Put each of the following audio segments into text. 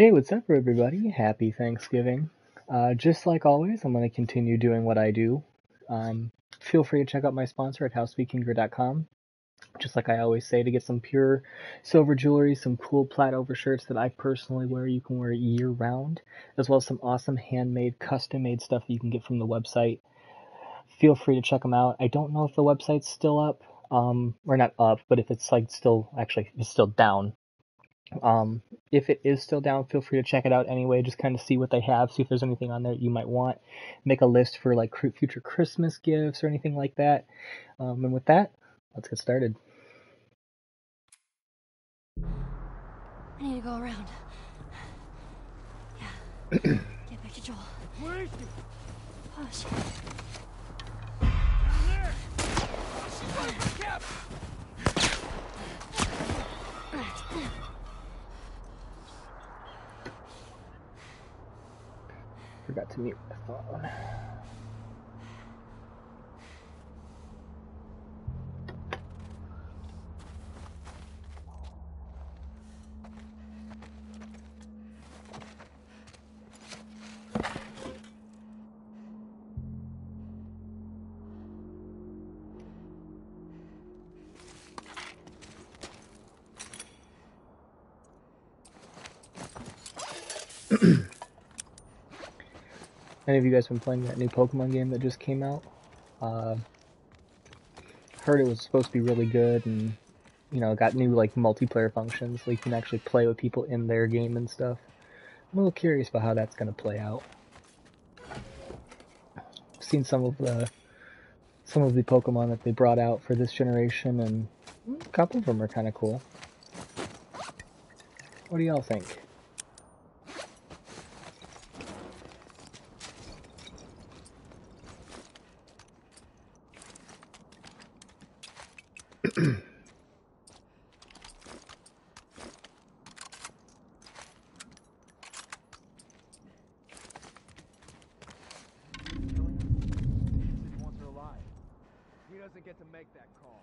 Hey, what's up, everybody? Happy Thanksgiving. Uh, just like always, I'm going to continue doing what I do. Um, feel free to check out my sponsor at housevikingr.com. Just like I always say, to get some pure silver jewelry, some cool plaid overshirts that I personally wear, you can wear year round, as well as some awesome handmade, custom made stuff that you can get from the website. Feel free to check them out. I don't know if the website's still up, um, or not up, but if it's like still, actually, it's still down. Um, if it is still down, feel free to check it out anyway. Just kind of see what they have, see if there's anything on there you might want. Make a list for like future Christmas gifts or anything like that. Um, and with that, let's get started. I need to go around. Yeah. Get back to Joel. Where is he? Oh, shit. Mute the phone. Any of you guys been playing that new Pokemon game that just came out? Uh, heard it was supposed to be really good, and you know, got new like multiplayer functions, so you can actually play with people in their game and stuff. I'm a little curious about how that's gonna play out. I've seen some of the some of the Pokemon that they brought out for this generation, and a couple of them are kind of cool. What do y'all think? Didn't want her alive. He doesn't get to make that call.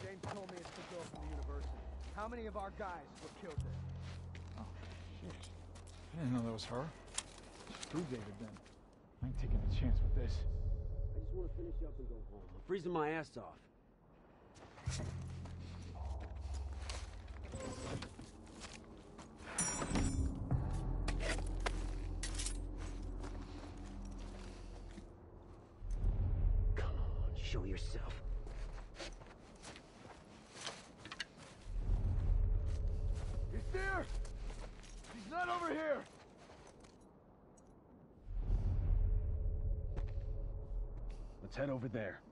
James told me it's the girl from the university. How many of our guys were killed there? Oh, shit. I didn't know that was her. Screw David then. I ain't taking a chance with this. I just want to finish up and go home. I'm freezing my ass off. Come on, show yourself. He's there! He's not over here! Let's head over there.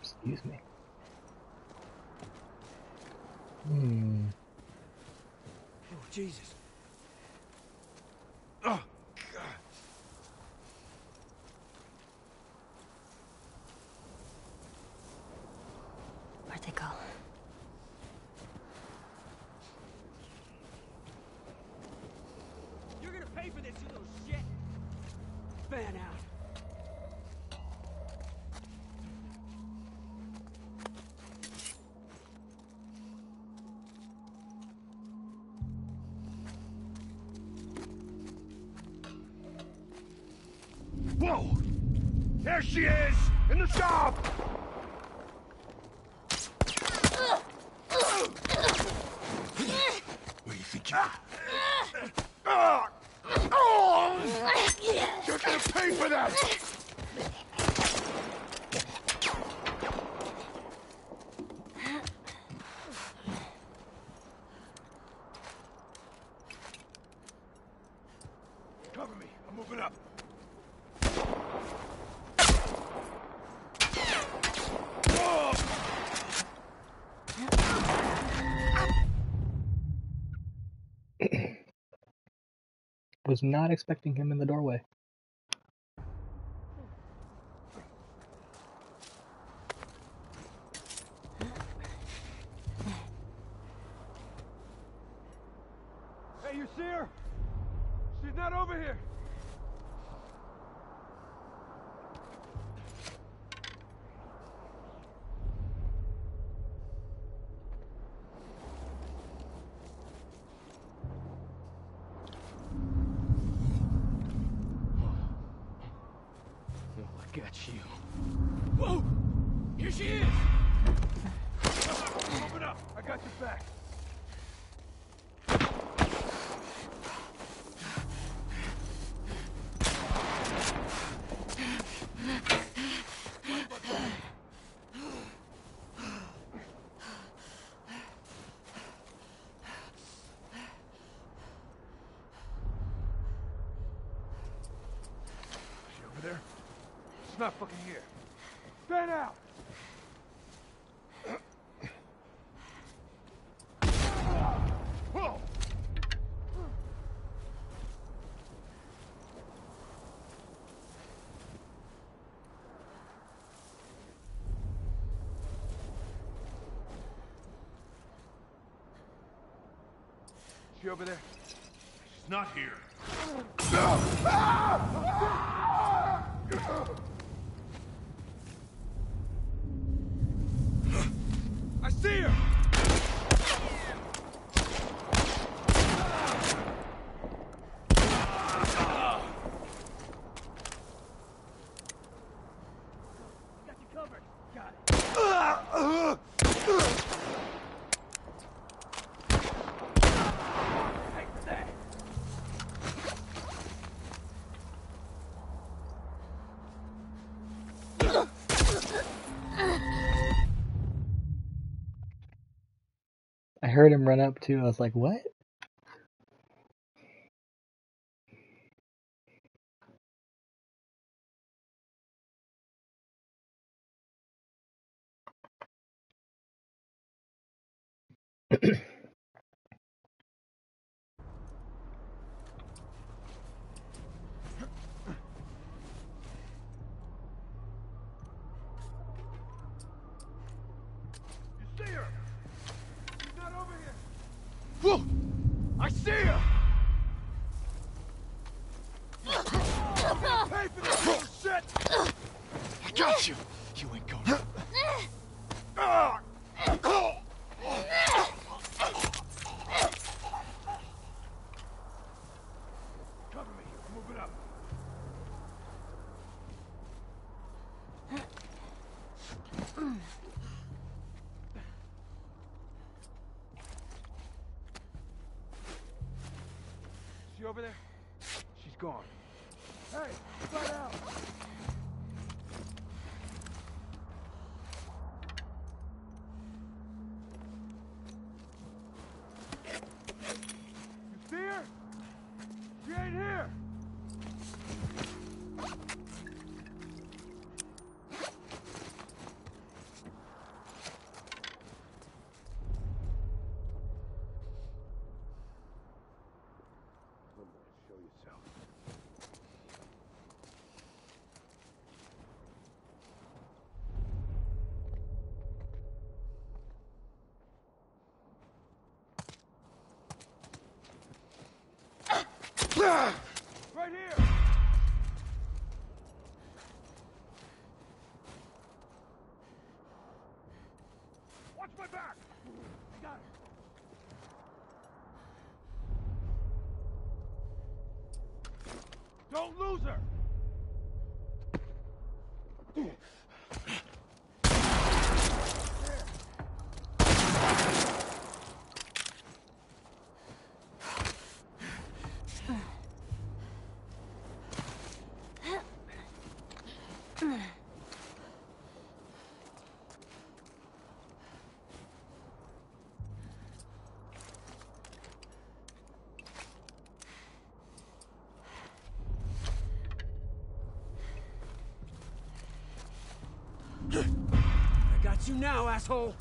Excuse me. Hmm. Oh, Jesus. Oh, God. Where'd they go? You're gonna pay for this, you little shit! Fan out. Whoa! There she is! In the shop! Where do you think you are? You're gonna pay for that! Cover me. I'm moving up. Not expecting him in the doorway. Hey, you see her? She's not over here. Oh, I got you. Whoa! Here she is! Open up. I got your back. She over there? She's not fucking here. Fan out! She over there? She's not here. I ah! ah see her! Got you covered. Got it. Take that. I heard him run up too. I was like, what? you now, asshole!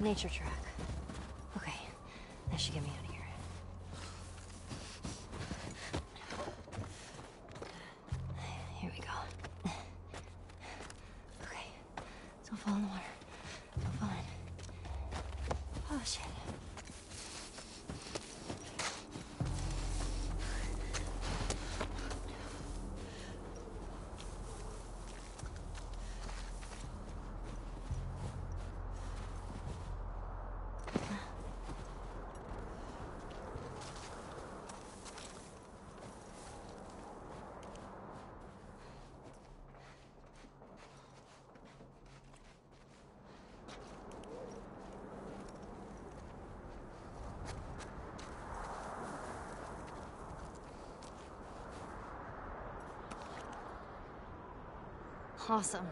Nature Track. Awesome.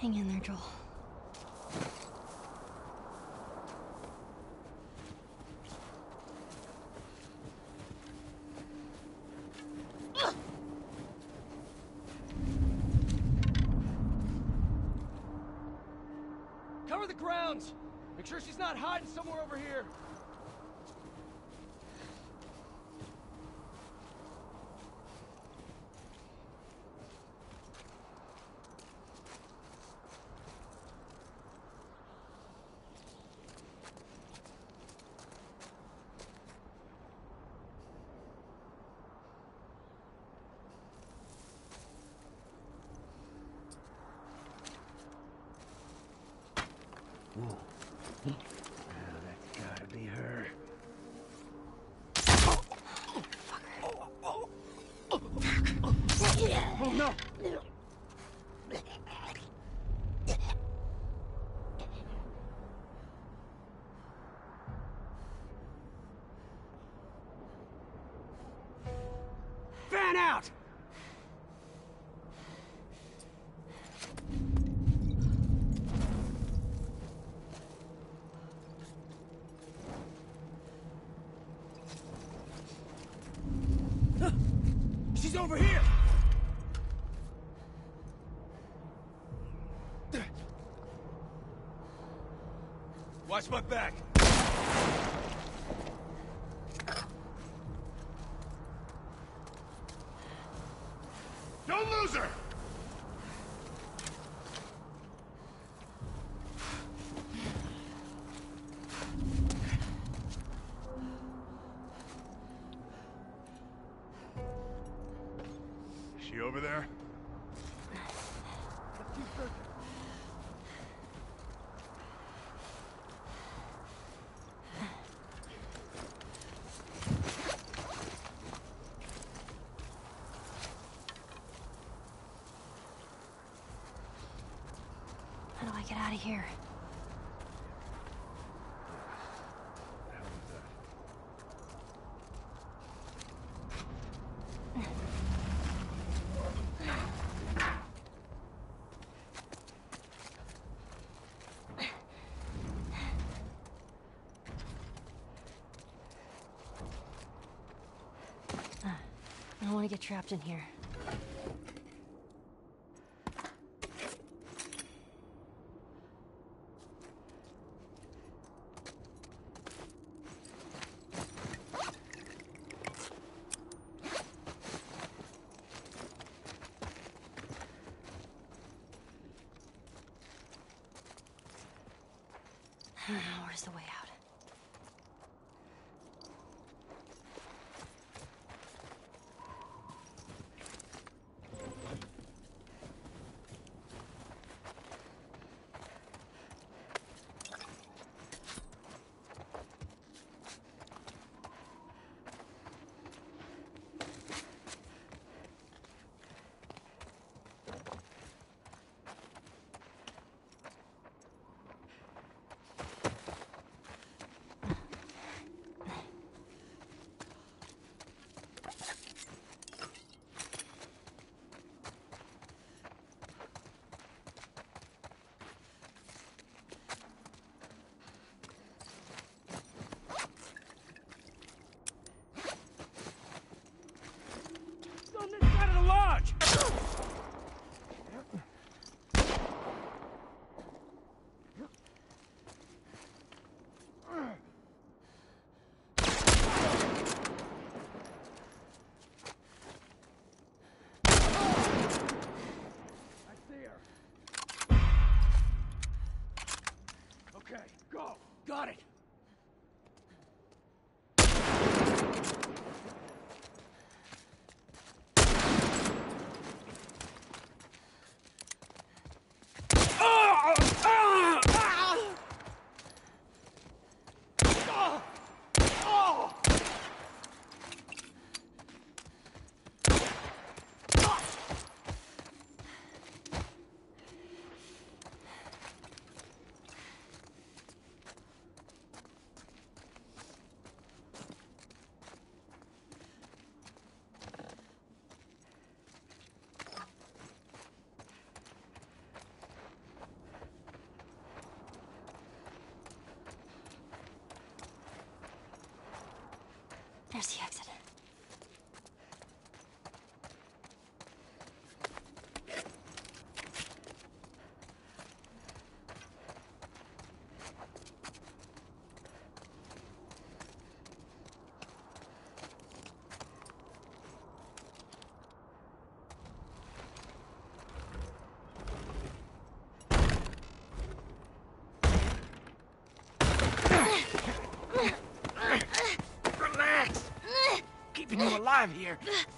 Hang in there, Joel. Cover the grounds! Make sure she's not hiding somewhere over here! No! Fan out! She over there? How do I get out of here? get trapped in here. There's the exit. alive here.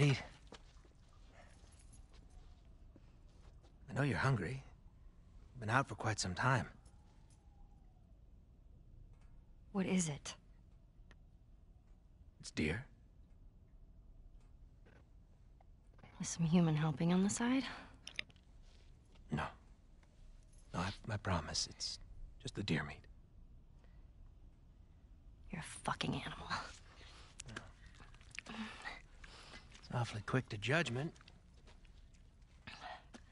eat. I know you're hungry. Been out for quite some time. What is it? It's deer. With some human helping on the side? No. No, I, I promise. It's just the deer meat. You're a fucking animal. It's awfully quick to judgment.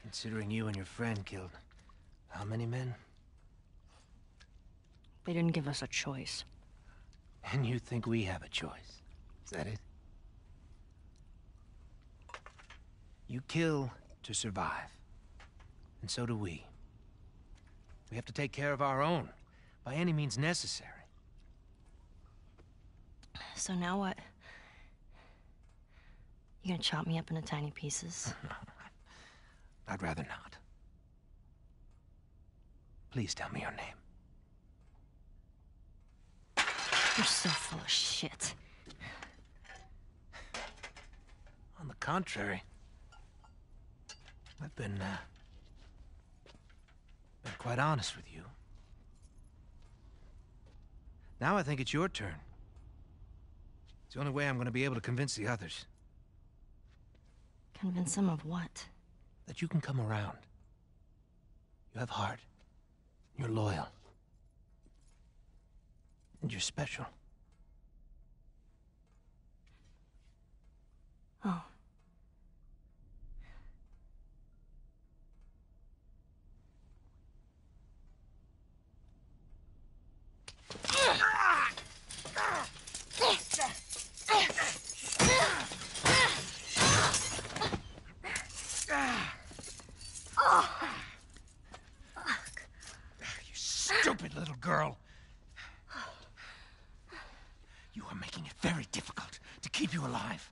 Considering you and your friend killed how many men? They didn't give us a choice. And you think we have a choice? Is that it? You kill to survive. And so do we. We have to take care of our own, by any means necessary. So now what? You gonna chop me up into tiny pieces? I'd rather not. Please tell me your name. You're so full of shit. On the contrary, I've been, uh, been quite honest with you. Now I think it's your turn. It's the only way I'm gonna be able to convince the others Convince them of what? that you can come around. You have heart. You're loyal. And you're special. Oh. You stupid little girl. You are making it very difficult to keep you alive.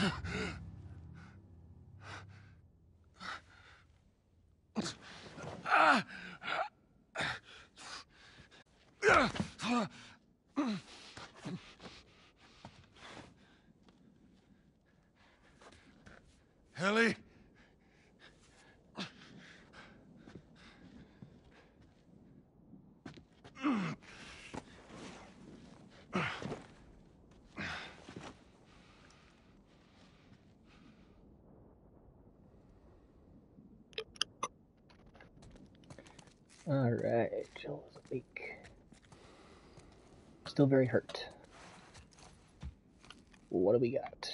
Huh. Alright, Jill is awake. Still very hurt. What do we got?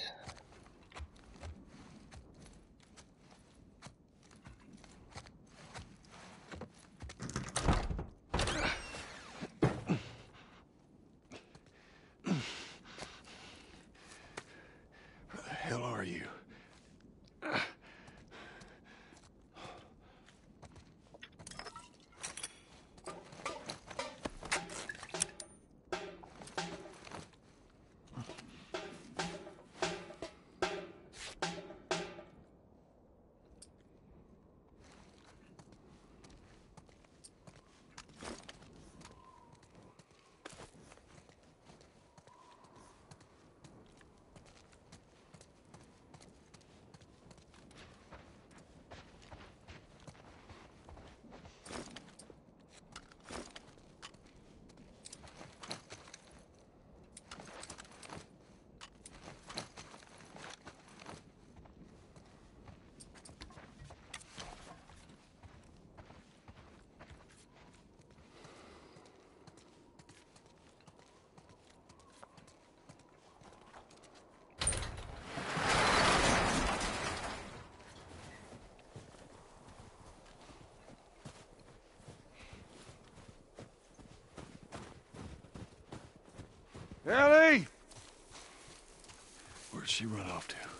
Where the hell are you? Ellie! Where'd she run off to?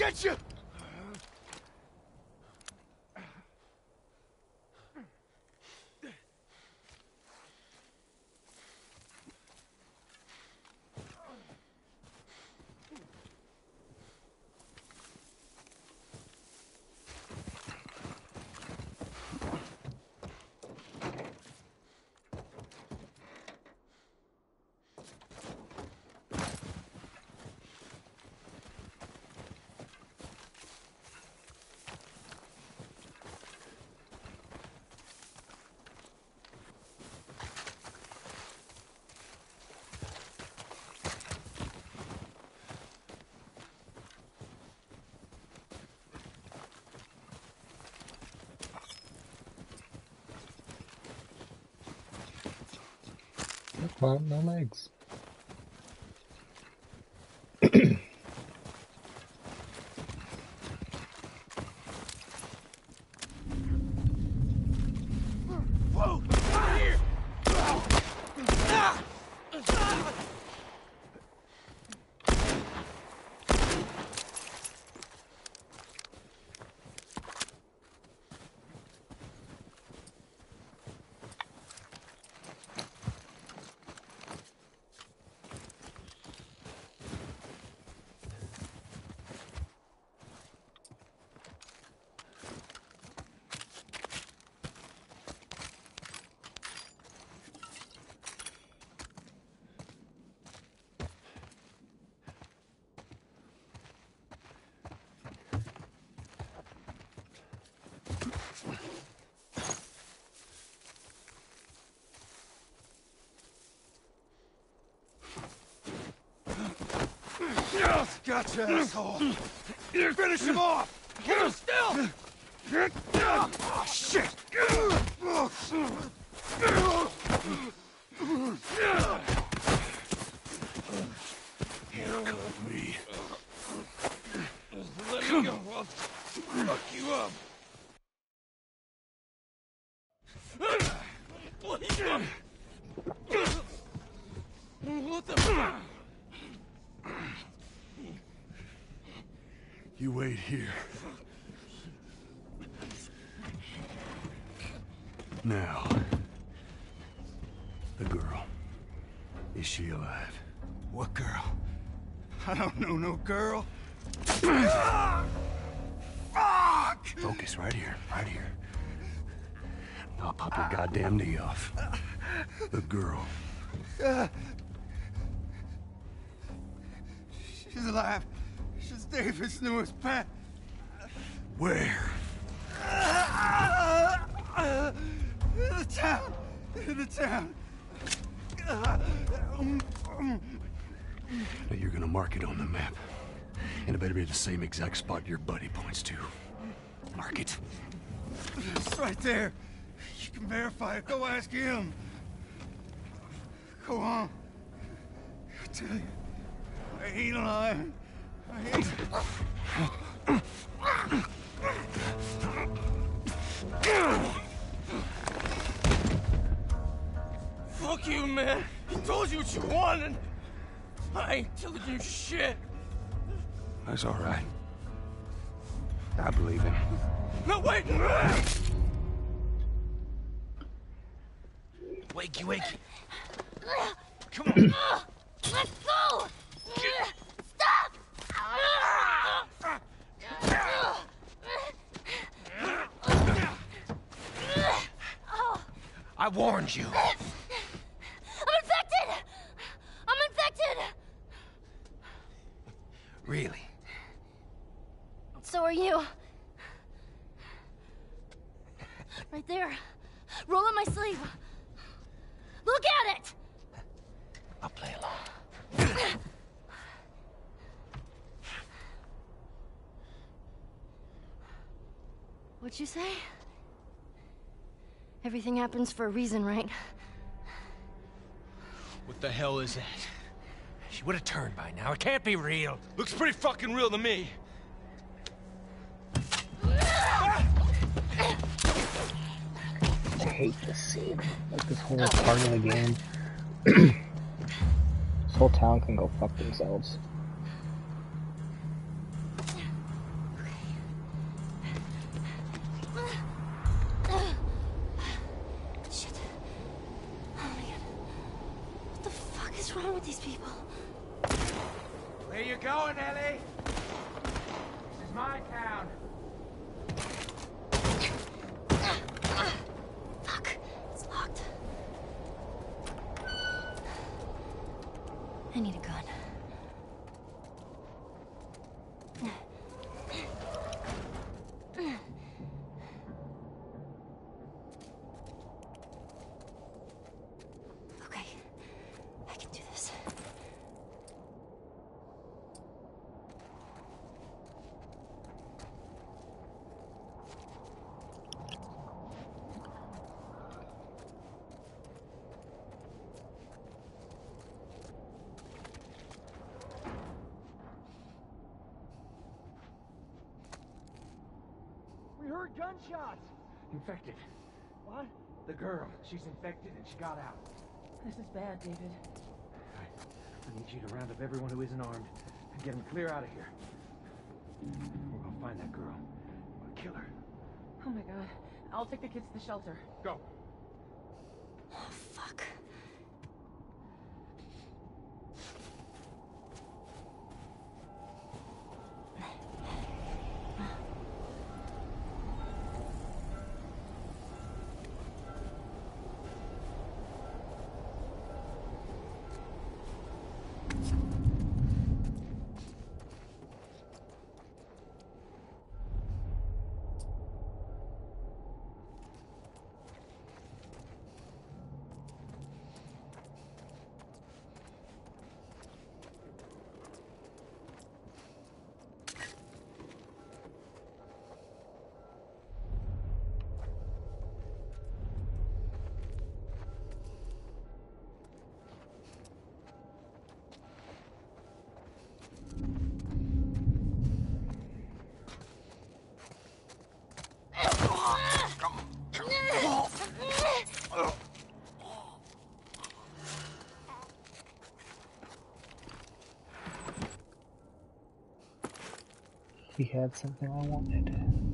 Get you! On, no legs. Whoa! Here! Gotcha, asshole! Finish him off! Get him still! Oh, shit! Handcuff me. Let me go. I'll fuck you up. What the fuck? You wait here. Now, the girl. Is she alive? What girl? I don't know no girl. Fuck! Focus right here, right here. I'll pop your goddamn knee off. The girl. She's alive. David's newest pet. Where? In the town. In the town. Now you're gonna mark it on the map. And it better be the same exact spot your buddy points to. Mark it. It's right there. You can verify it. Go ask him. Go on. I tell you, I ain't lying. I ain't. Fuck you, man. He told you what you wanted. I ain't telling you shit. That's all right. I believe him. No, wait! Wakey, wakey. Come on. Let's go! Stop! I warned you. I'm infected! I'm infected! Really? So are you. Right there. Roll up my sleeve. Look at it! I'll play along. What'd you say? Everything happens for a reason, right? What the hell is that? She would have turned by now. It can't be real. Looks pretty fucking real to me. I hate this scene. Like this whole part of the game. this whole town can go fuck themselves. Where you going, Ellie? This is my town. Fuck. It's locked. I need a gun. Okay. I can do this. We heard gunshots. Infected. What? The girl. She's infected and she got out. This is bad, David. I, I need you to round up everyone who isn't armed and get them clear out of here. We're gonna find that girl. We're gonna kill her. Oh my god. I'll take the kids to the shelter. Go. He had something I wanted.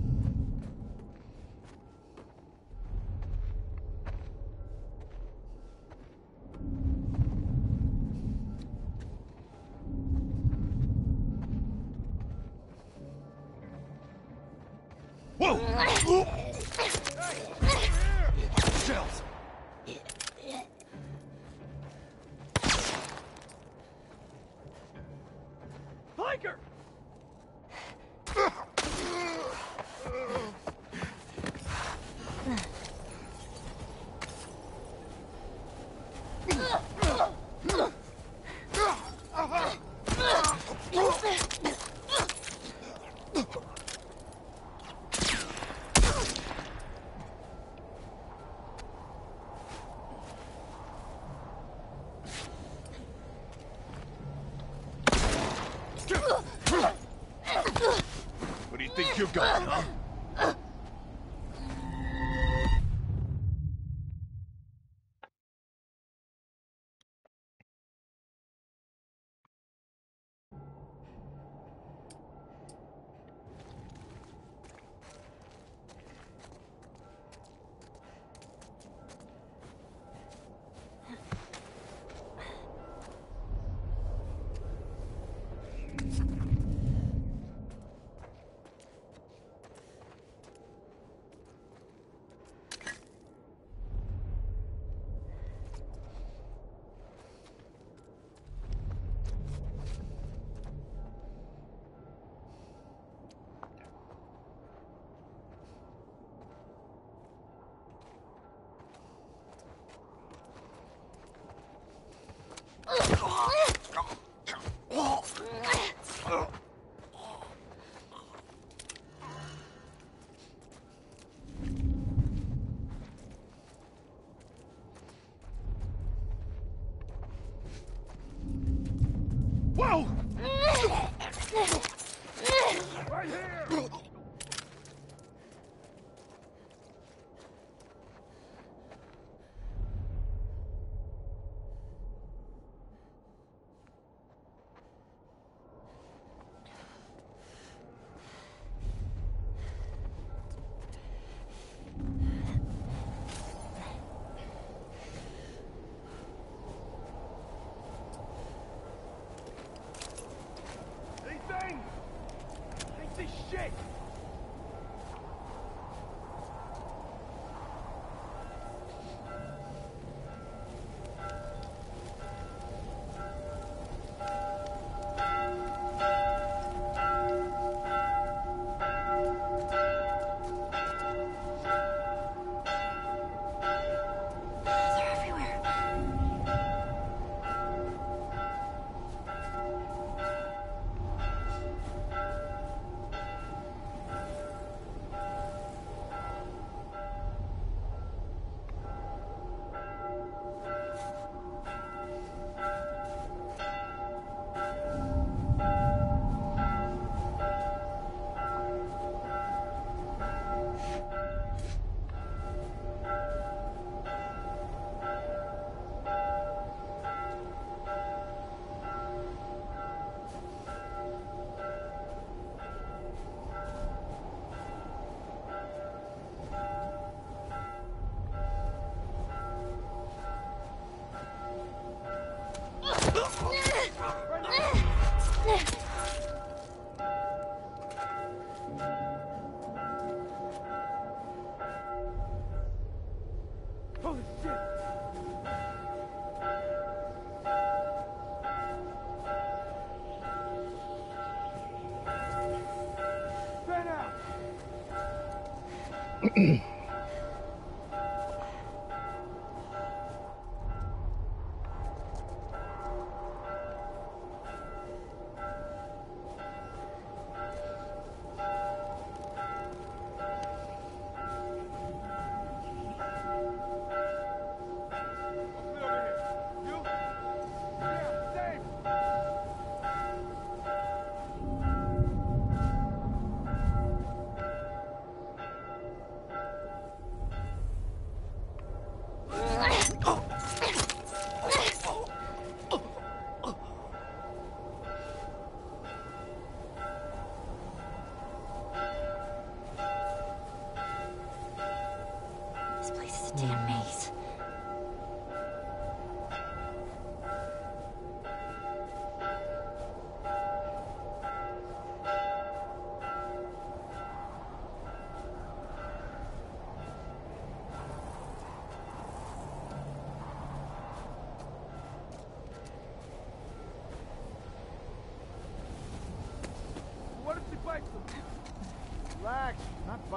Holy shit! Mm-hmm.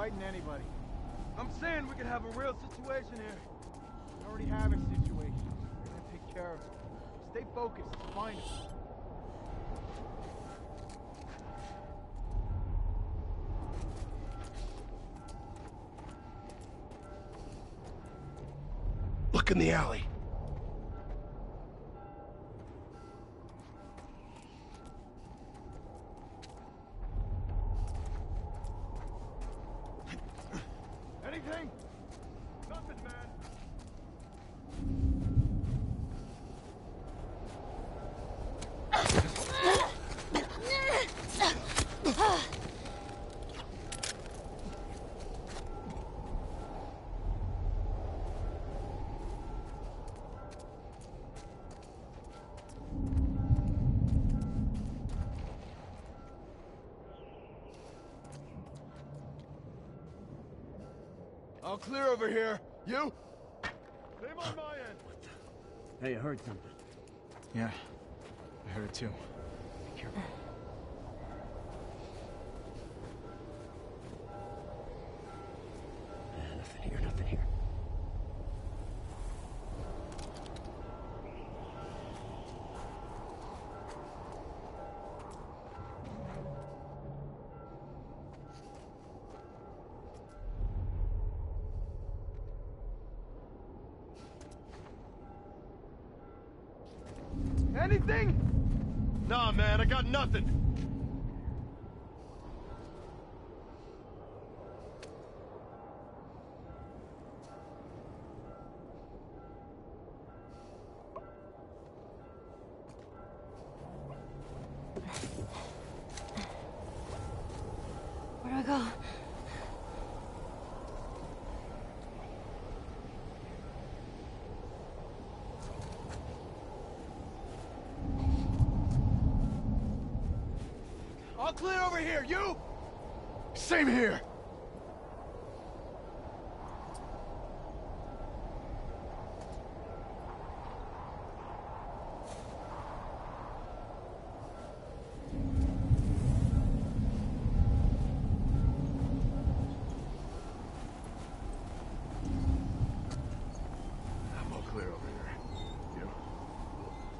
fighting anybody. I'm saying we could have a real situation here. We already have a situation. We're gonna take care of it. Stay focused. Find it. Look in the alley. Anything? Nothing, man. All clear over here. You? Same on my end. Hey, I heard something. Yeah. I heard it too. Be careful. Uh, nothing here, nothing here. Anything? Nah, man, I got nothing. All clear over here. You? Same here. I'm all clear over here. You?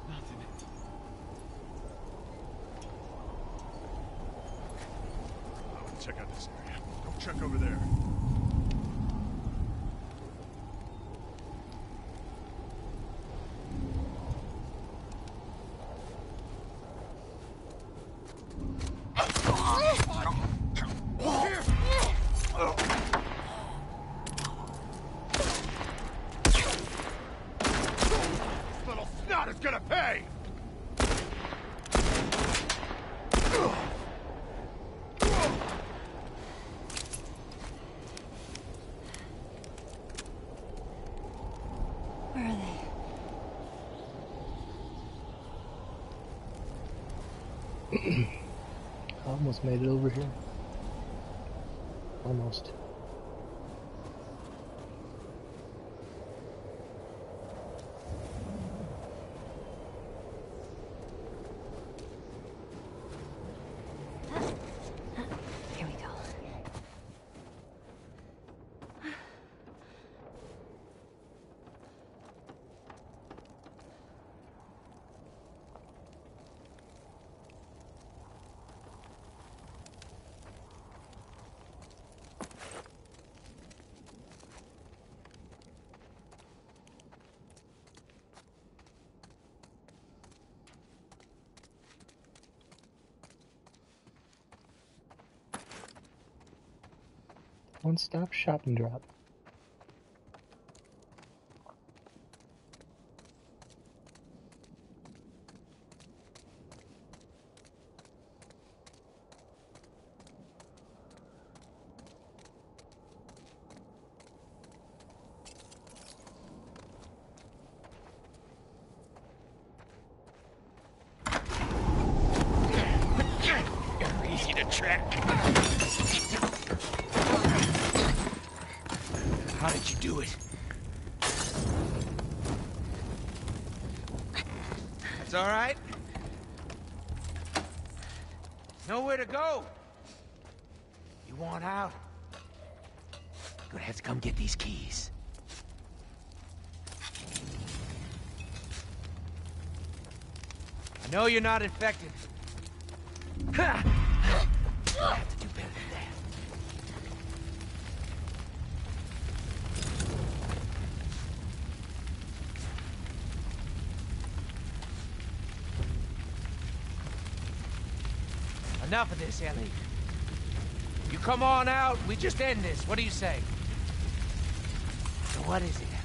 Nothing. I want to check out this area. Go check over there. Here! This little snot is gonna pay! Where are they? I almost made it over here. Almost. One stop shop and drop. Easy to track. How did you do it? That's all right. Nowhere to go. You want out? Gonna have to come get these keys. I know you're not infected. Enough of this, Ellie. You come on out, we just end this. What do you say? So what is it, Ellie?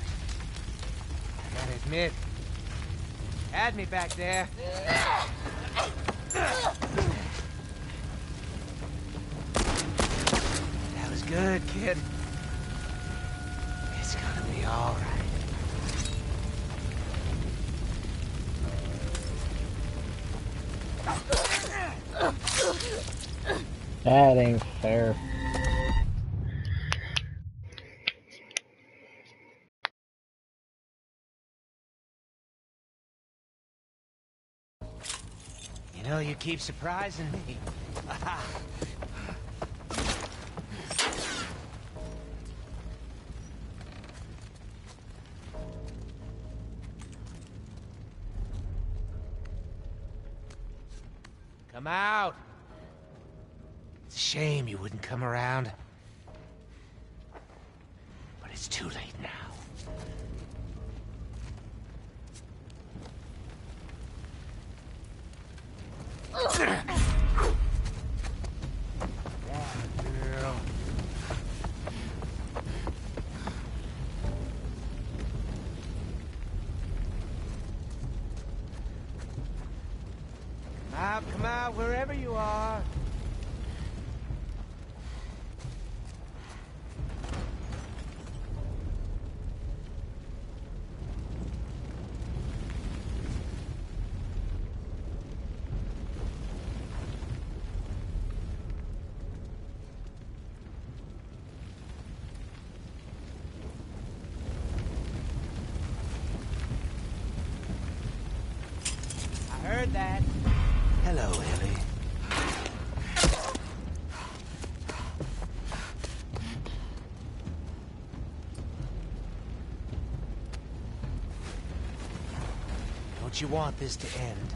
I gotta admit, had me back there. That was good, kid. That ain't fair. You know, you keep surprising me. Come out. Shame you wouldn't come around. You want this to end?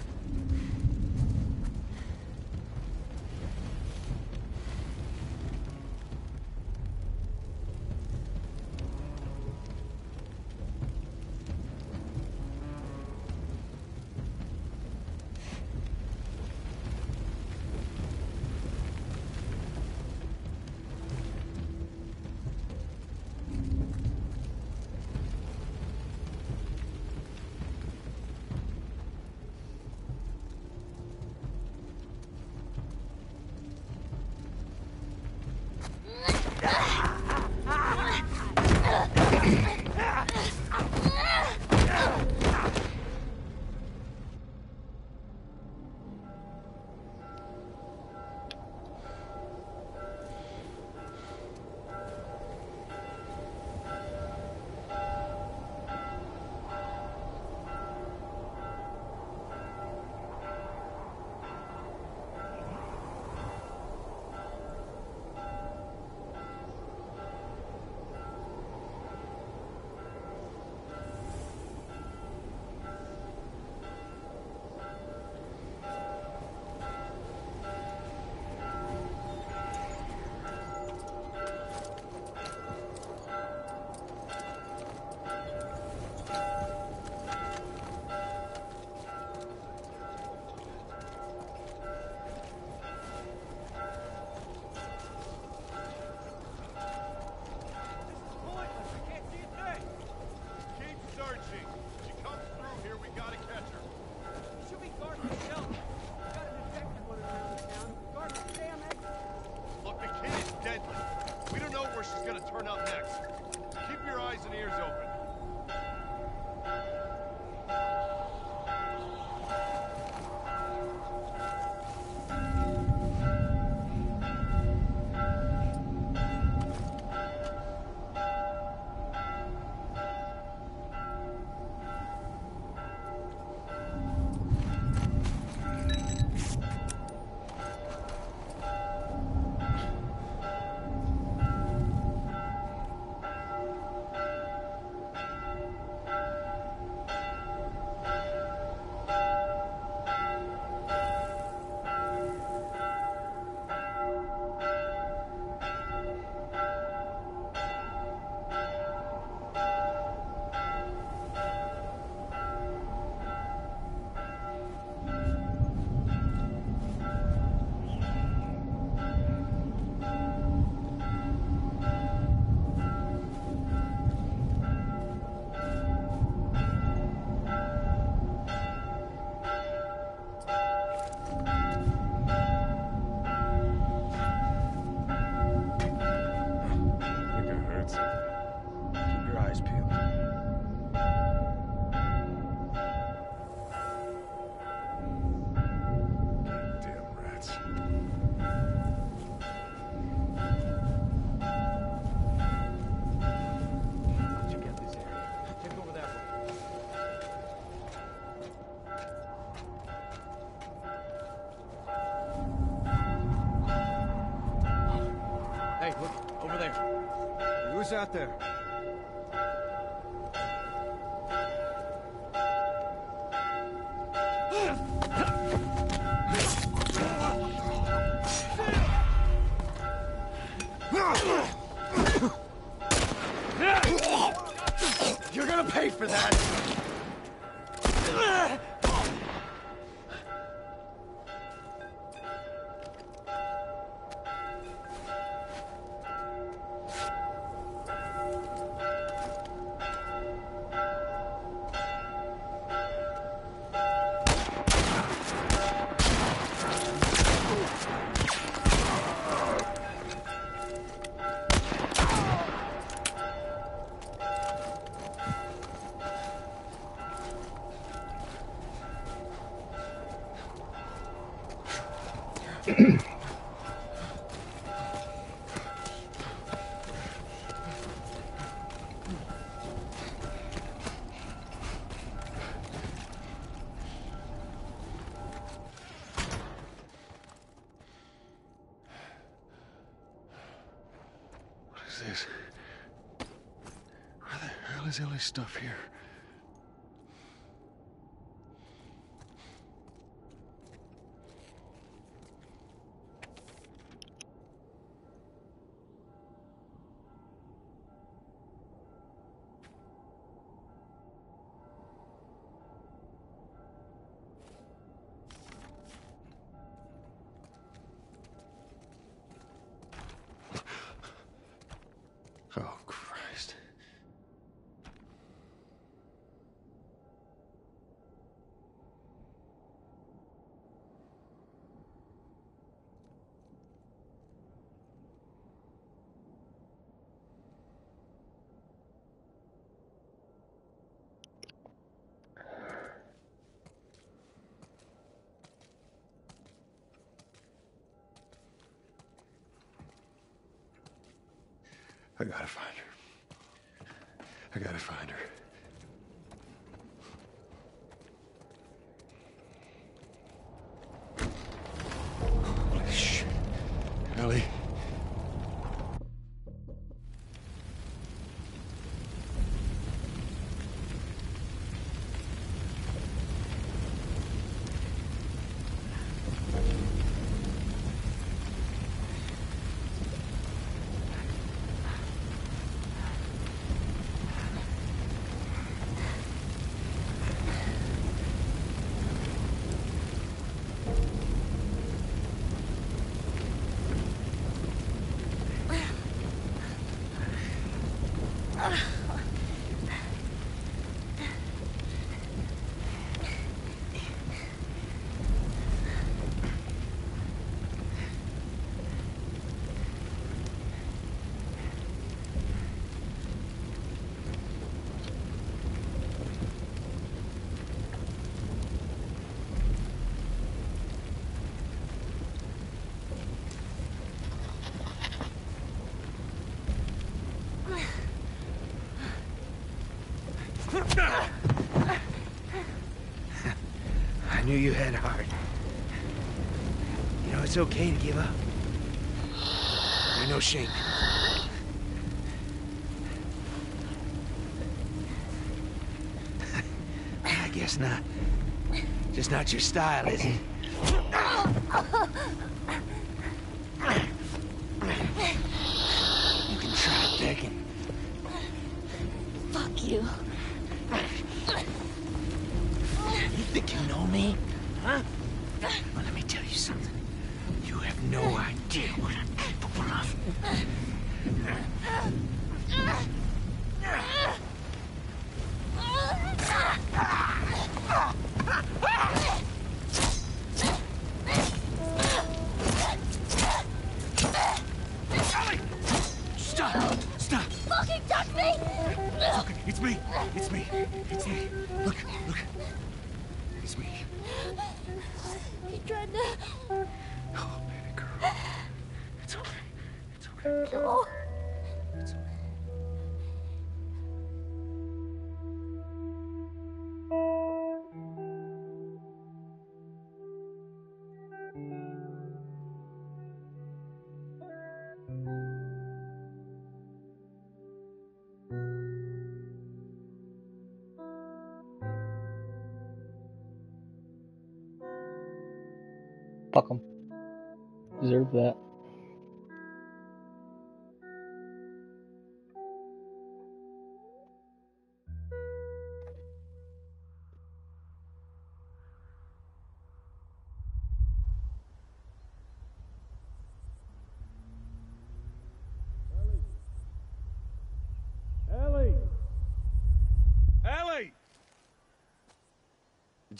até. is illy stuff here? I gotta find her. I gotta find her. knew you had heart. You know, it's okay to give up. There's no shame. I guess not. Just not your style, is it?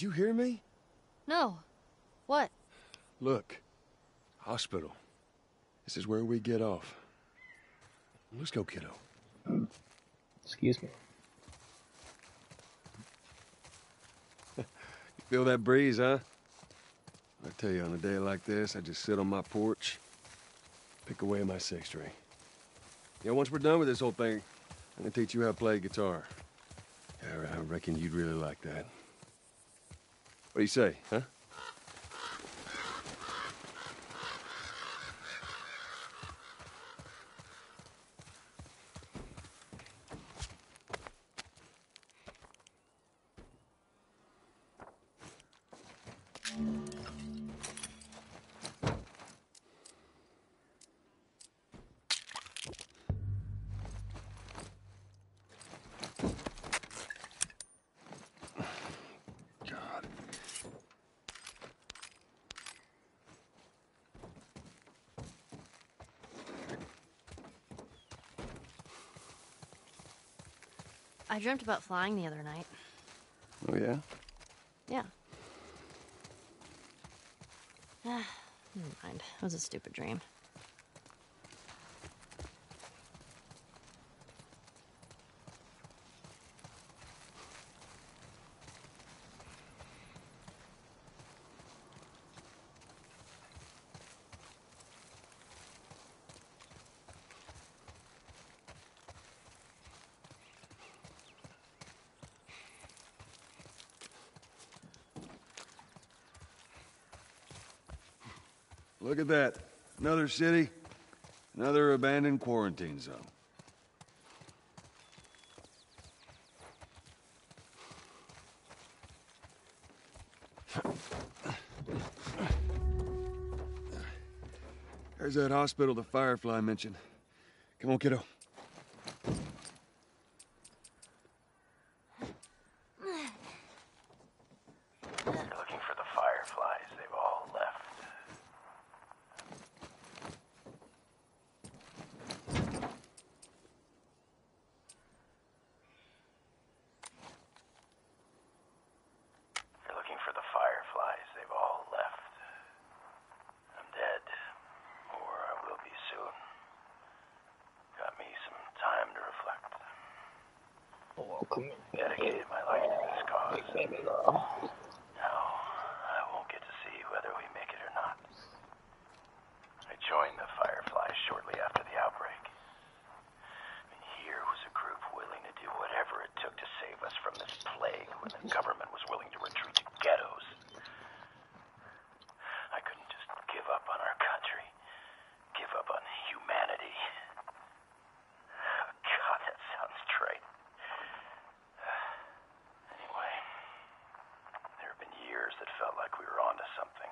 Did you hear me? No. What? Look. Hospital. This is where we get off. Let's go, kiddo. Excuse me. You feel that breeze, huh? I tell you, on a day like this, I just sit on my porch, pick away my six string. Yeah, once we're done with this whole thing, I'm gonna teach you how to play guitar. Yeah, I reckon you'd really like that. What do you say, huh? I dreamt about flying the other night. Oh, yeah? Yeah. Ah, never mind. It was a stupid dream. At that. Another city, another abandoned quarantine zone. There's that hospital the Firefly mentioned. Come on, kiddo. They're looking for the fireflies. They've all left. They're looking for the fireflies. They've all left. I'm dead. Or I will be soon. Got me some time to reflect. Dedicated my life to this cause. baby girl. Now, I won't get to see whether we make it or not. I joined the Fireflies shortly after the outbreak. I mean, here was a group willing to do whatever it took to save us from this plague when the government was willing to retreat to ghettos. I couldn't just give up on our country, give up on humanity. God, that sounds trite. Anyway, there have been years that felt like we were onto something.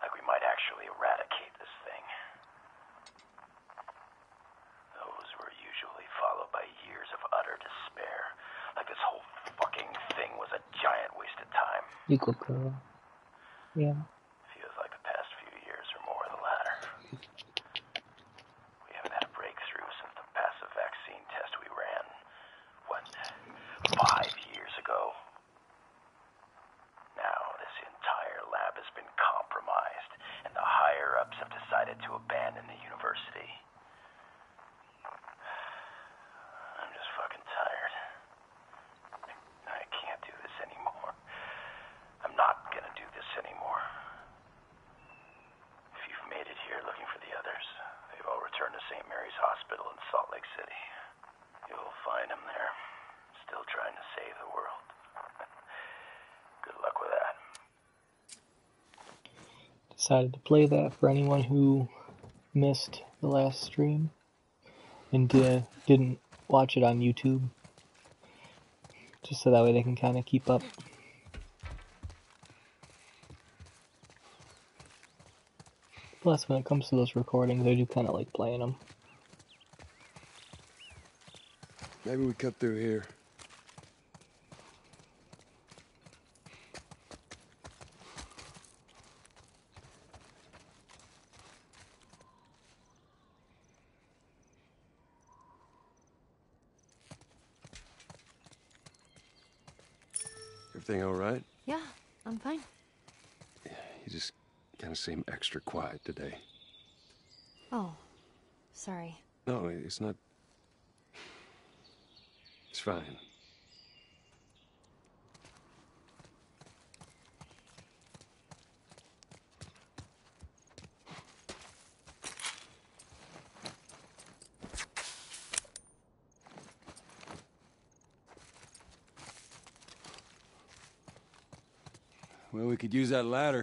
Like we might actually eradicate this thing. Those were usually followed by years of utter despair. Like this whole fucking thing was a giant waste of time. You good decided to play that for anyone who missed the last stream and did, didn't watch it on YouTube. Just so that way they can kind of keep up. Plus, when it comes to those recordings, I do kind of like playing them. Maybe we cut through here. that ladder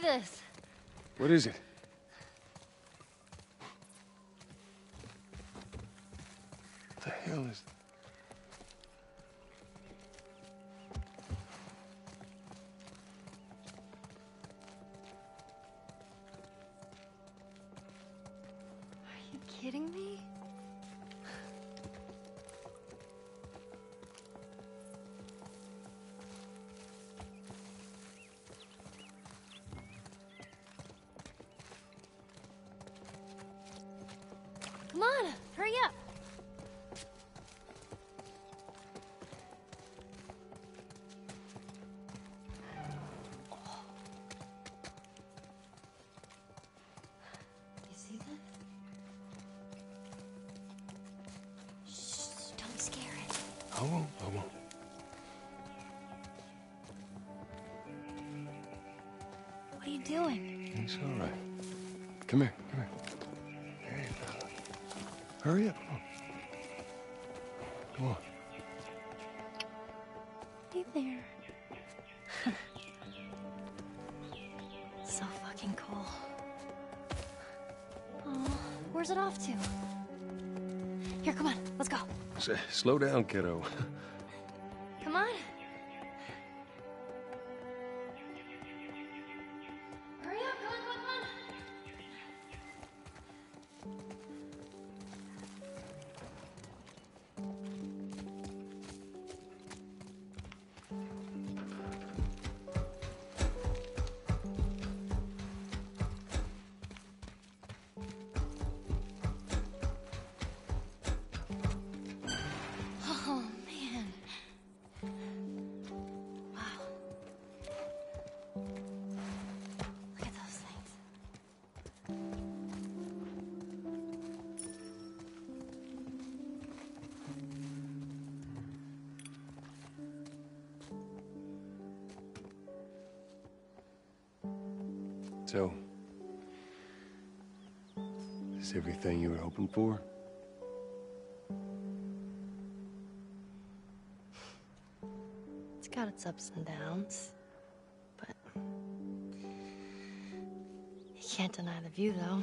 this. What is it? Where's it off to? Here, come on, let's go. S slow down, kiddo. looking for? It's got its ups and downs, but you can't deny the view, though.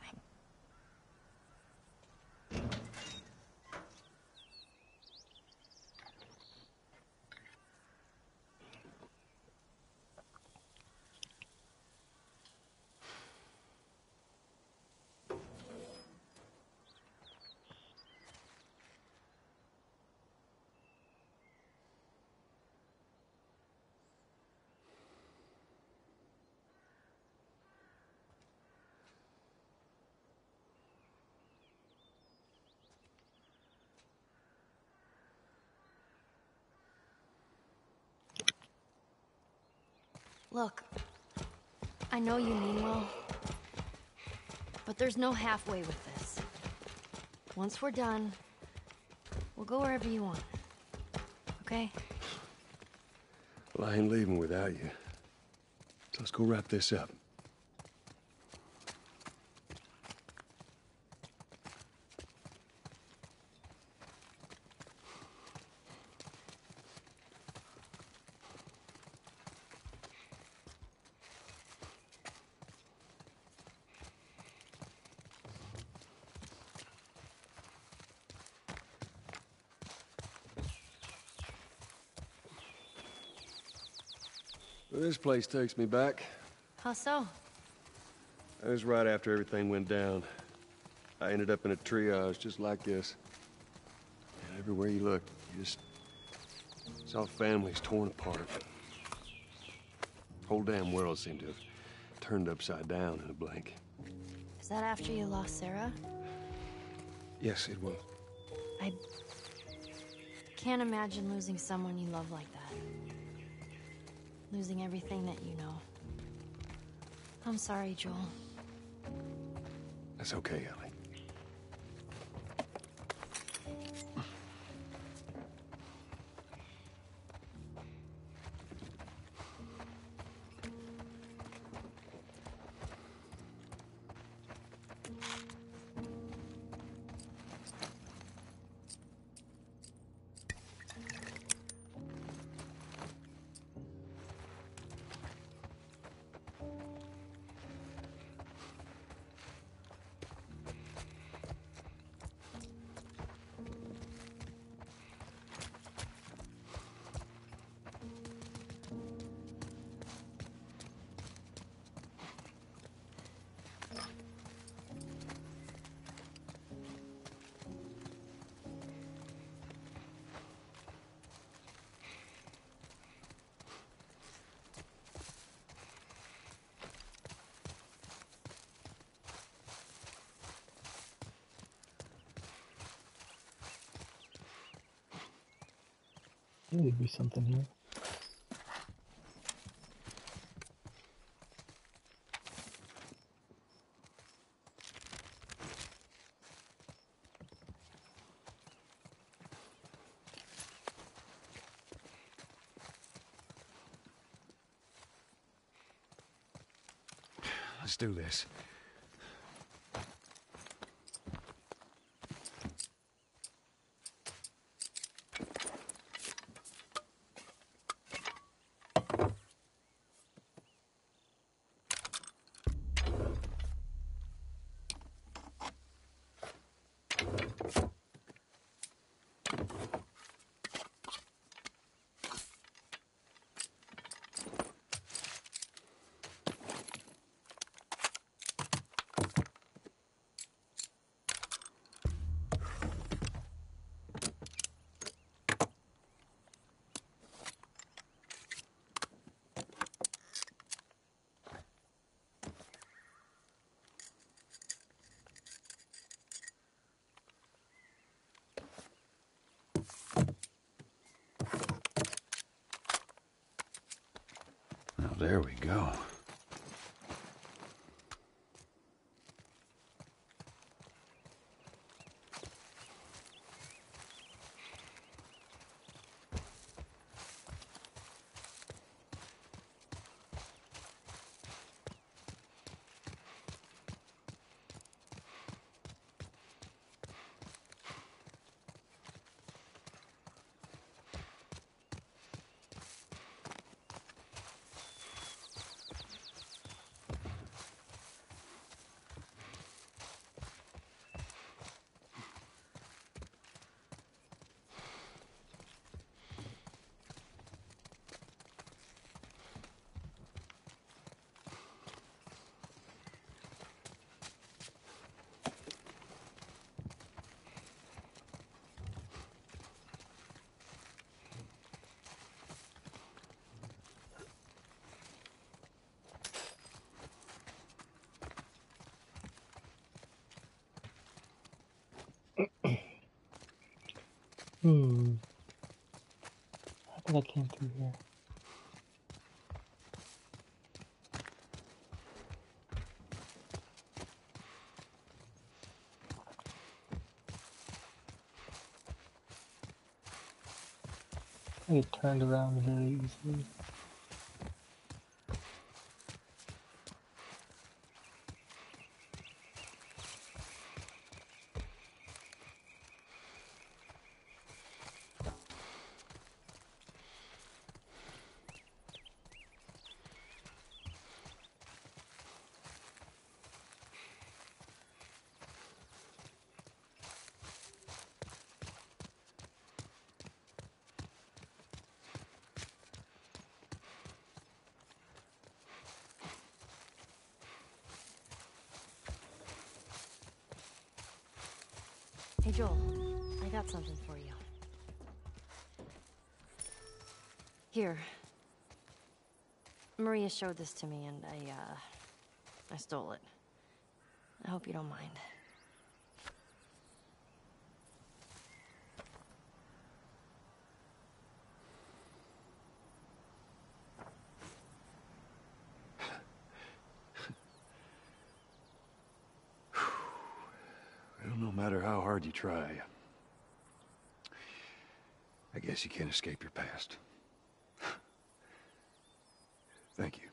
Look, I know you mean well, but there's no halfway with this. Once we're done, we'll go wherever you want. Okay? Well, I ain't leaving without you. So let's go wrap this up. Place takes me back. How so? It was right after everything went down. I ended up in a triage just like this. And everywhere you look, you just saw families torn apart. Whole damn world seemed to have turned upside down in a blink. Is that after you lost Sarah? Yes, it was. I can't imagine losing someone you love like that. Losing everything that you know. I'm sorry, Joel. That's okay, Ellie. There'd be something here. Let's do this. There we go. Hmm. I think I came through here. I get turned around very easily. Hey, Joel. I got something for you. Here. Maria showed this to me, and I, uh... I stole it. I hope you don't mind. Well, no matter how hard you try, I guess you can't escape your past. Thank you.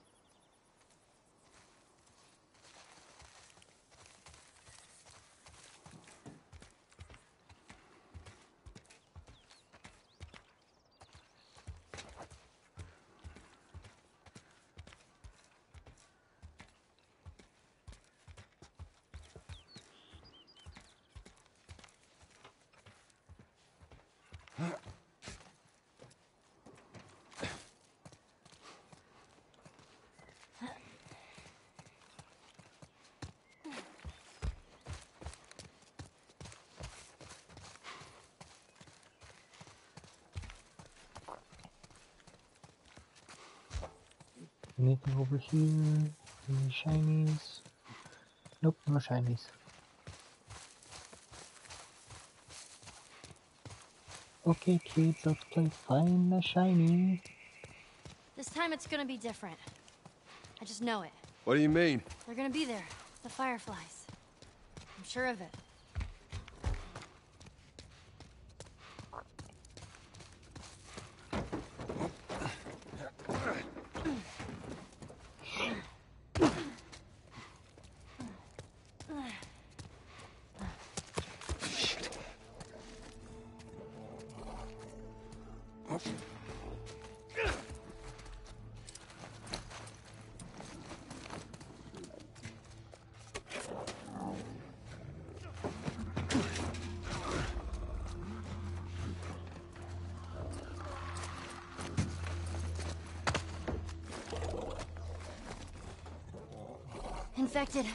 Anything over here? Any shinies? Nope, no shinies. Okay, kids, let's play Find the Shiny. This time it's gonna be different. I just know it. What do you mean? They're gonna be there. The fireflies. I'm sure of it. Infected.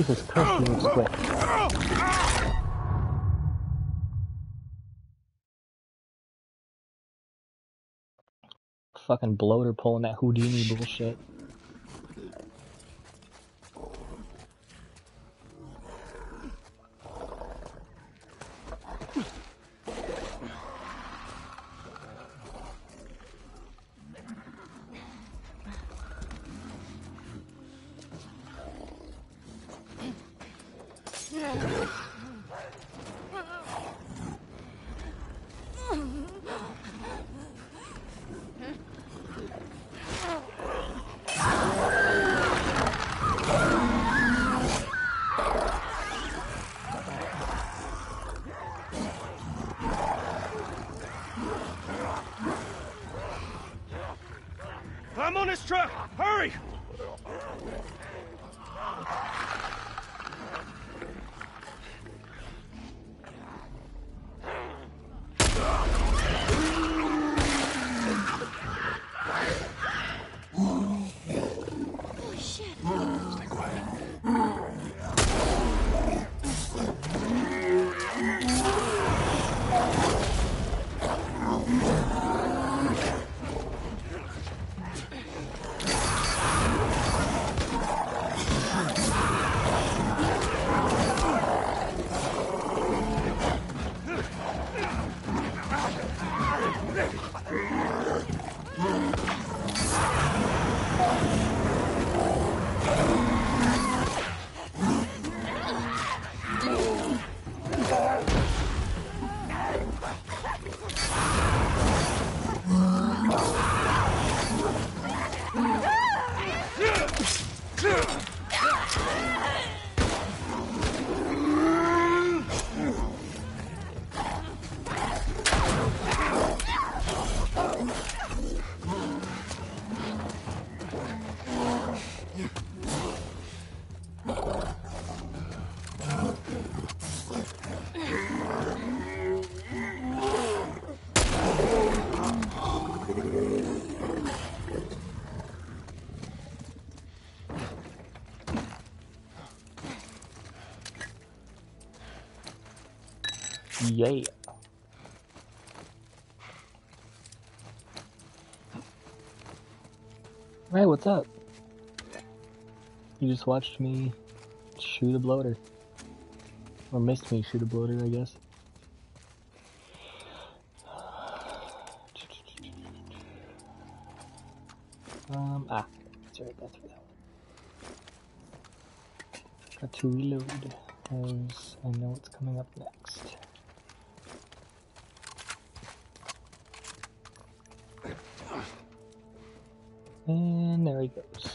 Jesus Christ, he moves quick. Fucking bloater pulling that Houdini bullshit. Yeah. Hey, what's up? You just watched me shoot a bloater. Or missed me shoot a bloater, I guess. Um, ah, that's right, that's right. Got to reload, because I know what's coming up next. And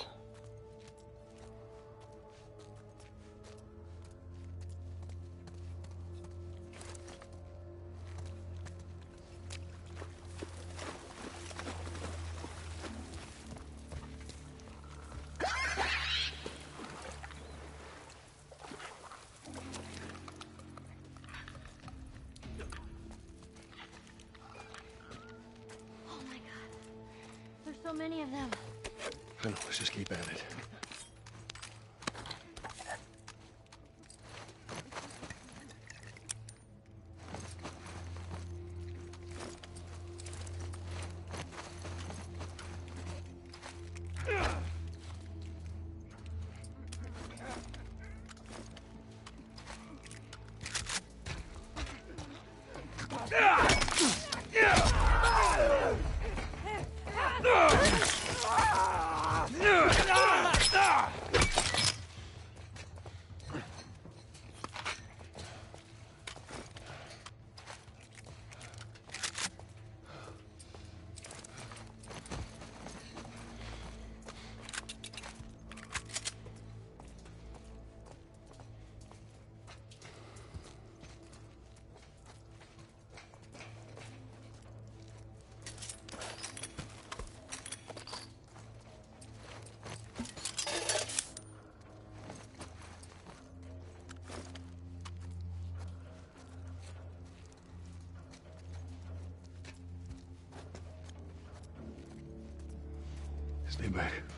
Stay back.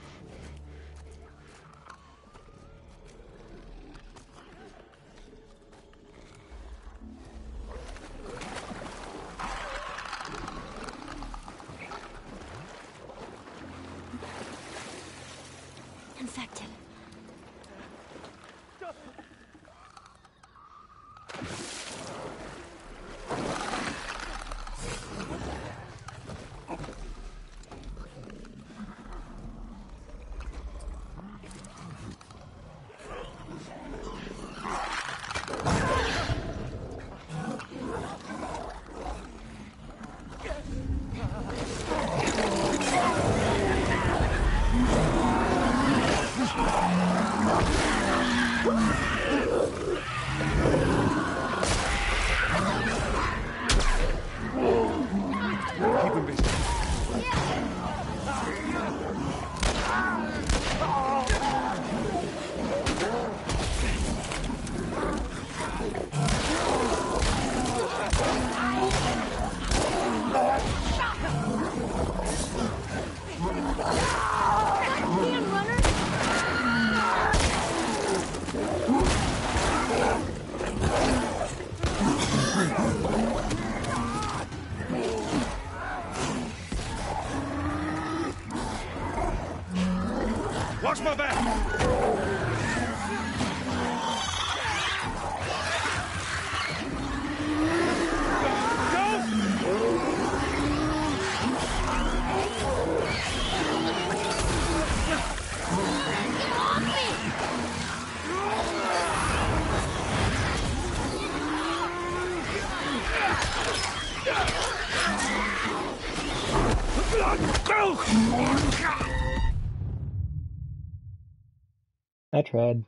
Tried.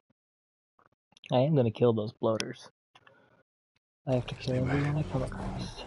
I am gonna kill those bloaters. I have to kill everyone I come across.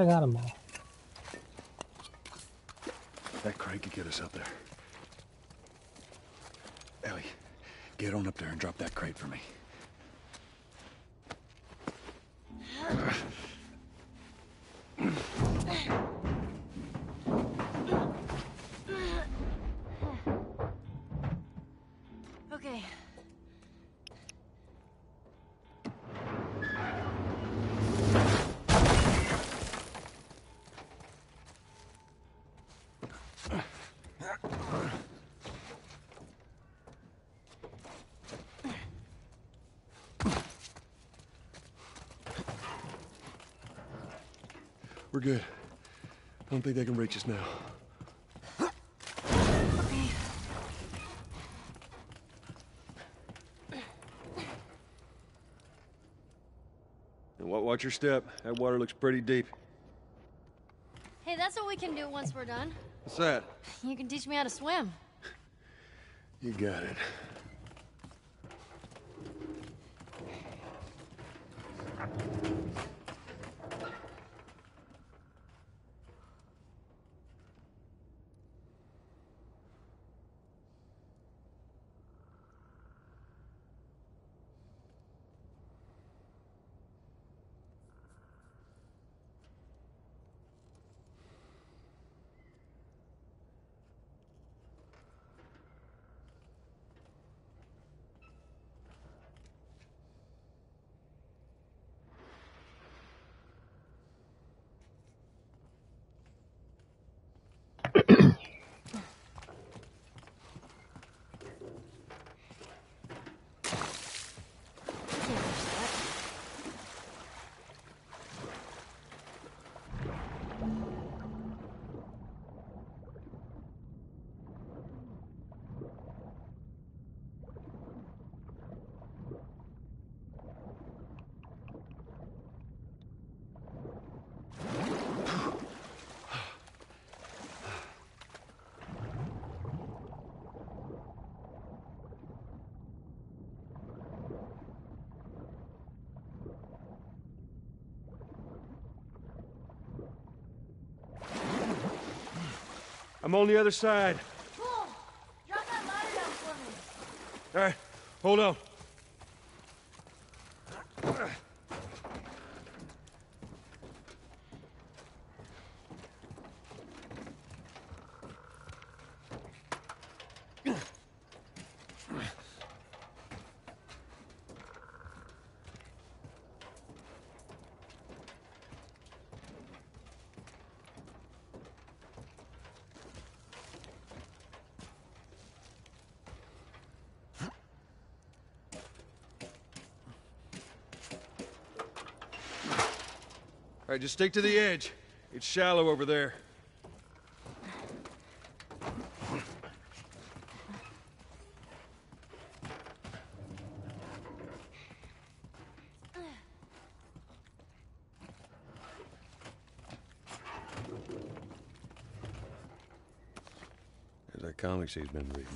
I got them all. That crate could get us up there. Ellie, get on up there and drop that crate for me. I don't think they can reach us now. Okay. And wa- watch your step. That water looks pretty deep. Hey, that's what we can do once we're done. What's that? You can teach me how to swim. You got it. I'm on the other side. Cool. Drop that ladder down for me. All right, hold on. Right, just stick to the edge. It's shallow over there. There's that comic she's been reading.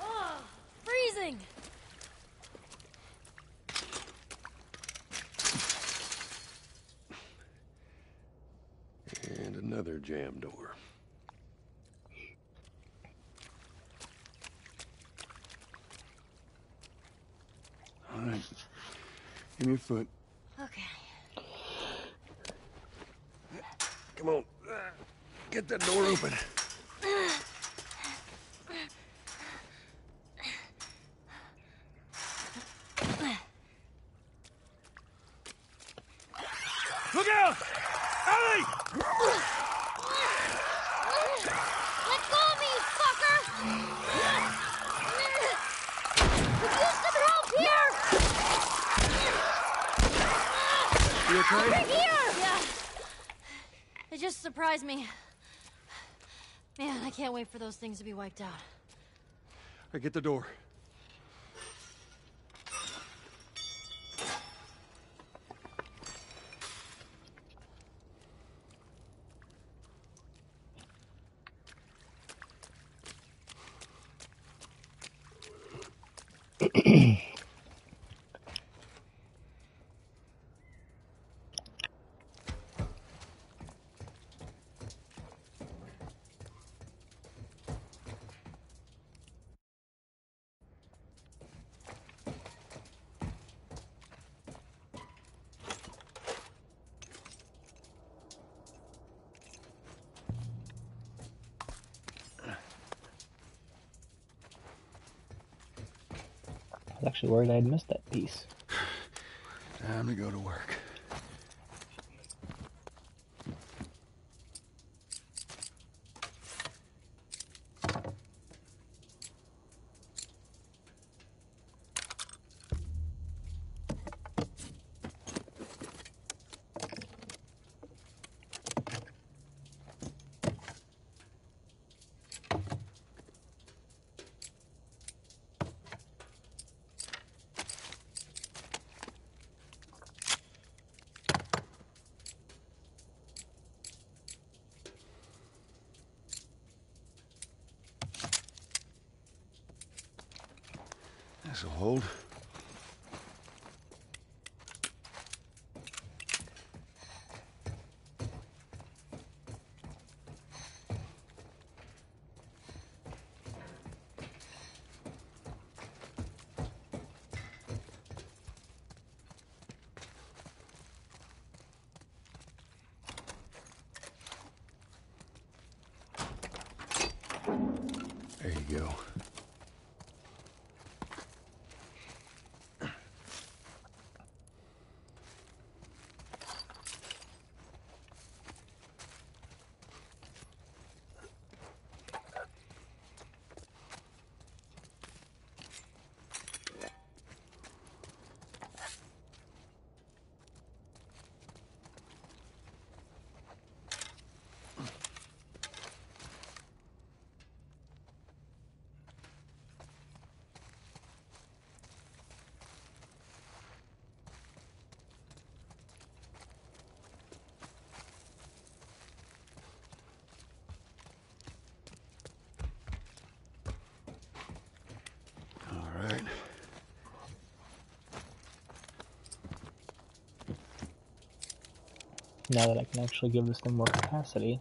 Oh, freezing. And another jam door. All right. Give foot. Okay. Come on. Get that door open. Look out! Ellie! Let go of me, fucker! Use some help here! You okay? Over here! Yeah. It just surprised me. Man, I can't wait for those things to be wiped out. All right, get the door. Was actually worried I'd missed that piece. Time to go to work. Now that I can actually give this thing more capacity.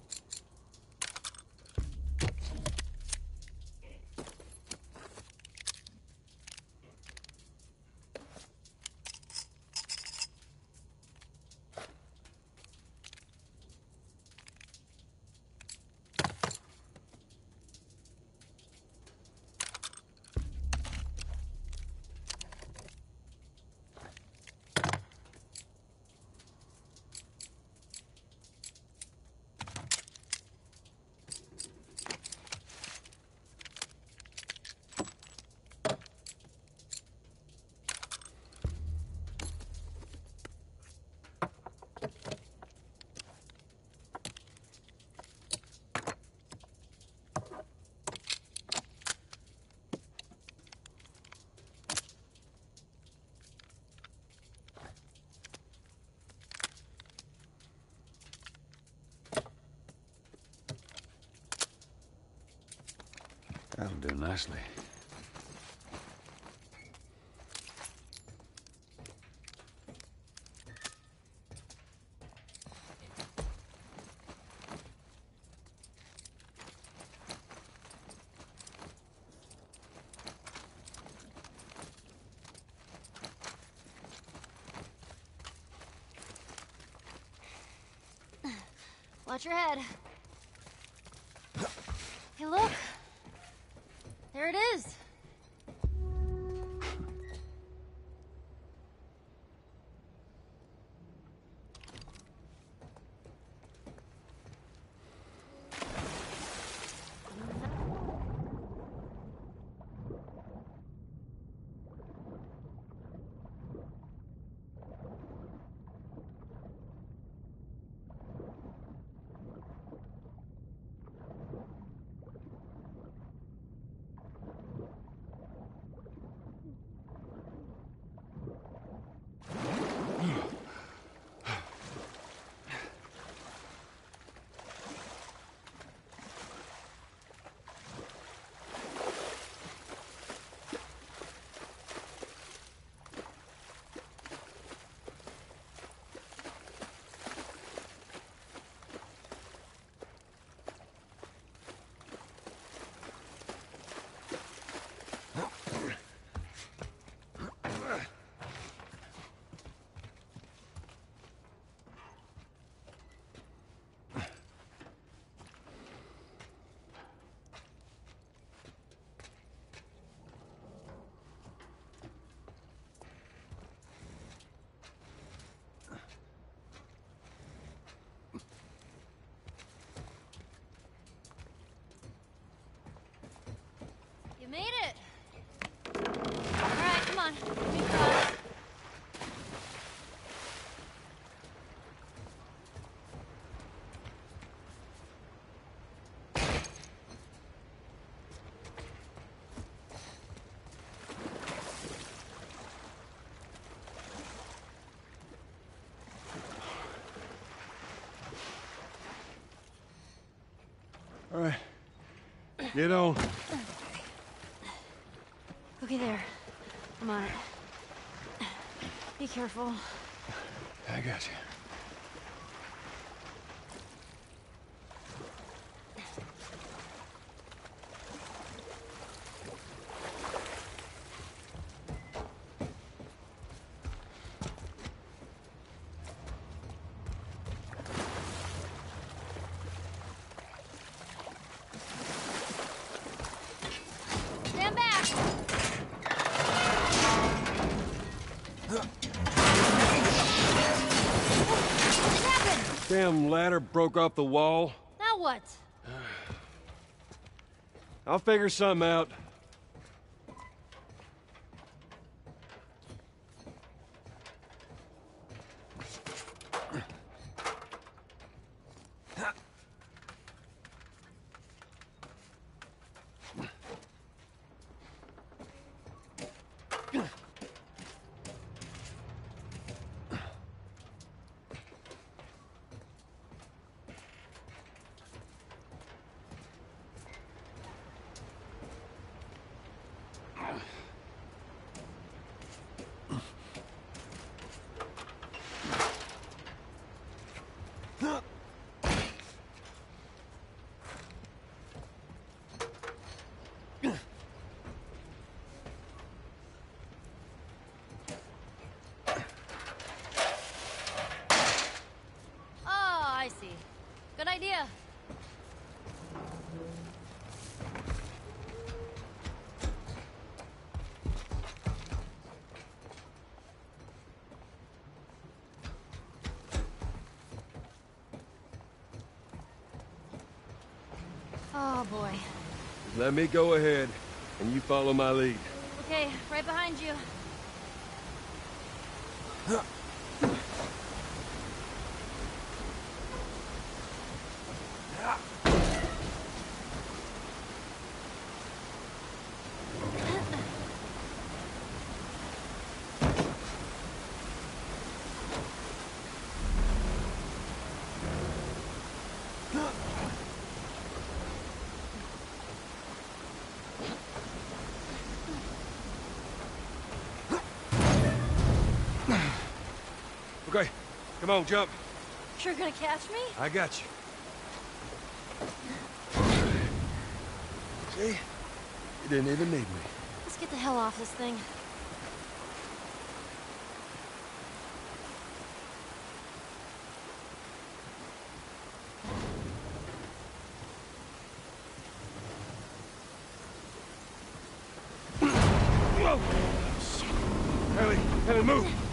Nicely. Watch your head. Hey, look. There it is. You made it. All right, come on. All right. Get on. Okay, there. Come on. it. Be careful. I got you. Stand back! What happened? Damn ladder broke off the wall. Now what? I'll figure something out. Oh, I see. Good idea. Oh boy. Let me go ahead, and you follow my lead. Okay, right behind you. Okay, come on, jump. You're gonna catch me? I got you. See? You didn't even need me. Let's get the hell off this thing. Whoa! Ellie, Ellie, move!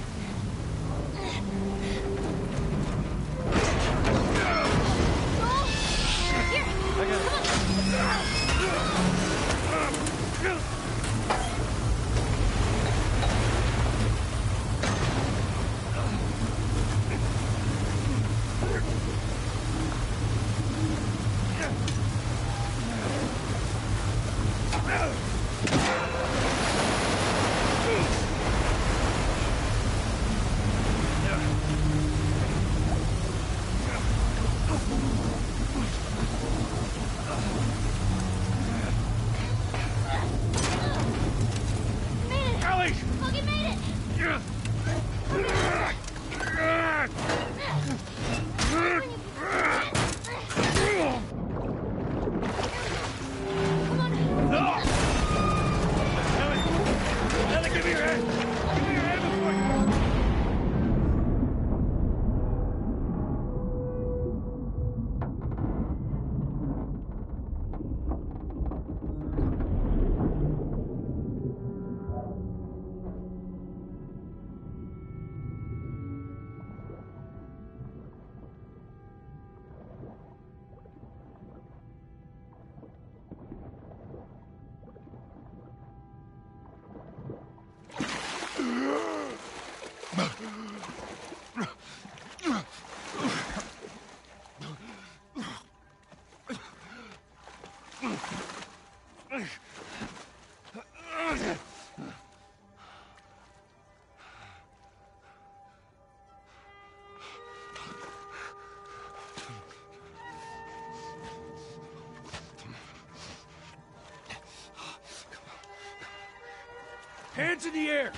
Hands in the air!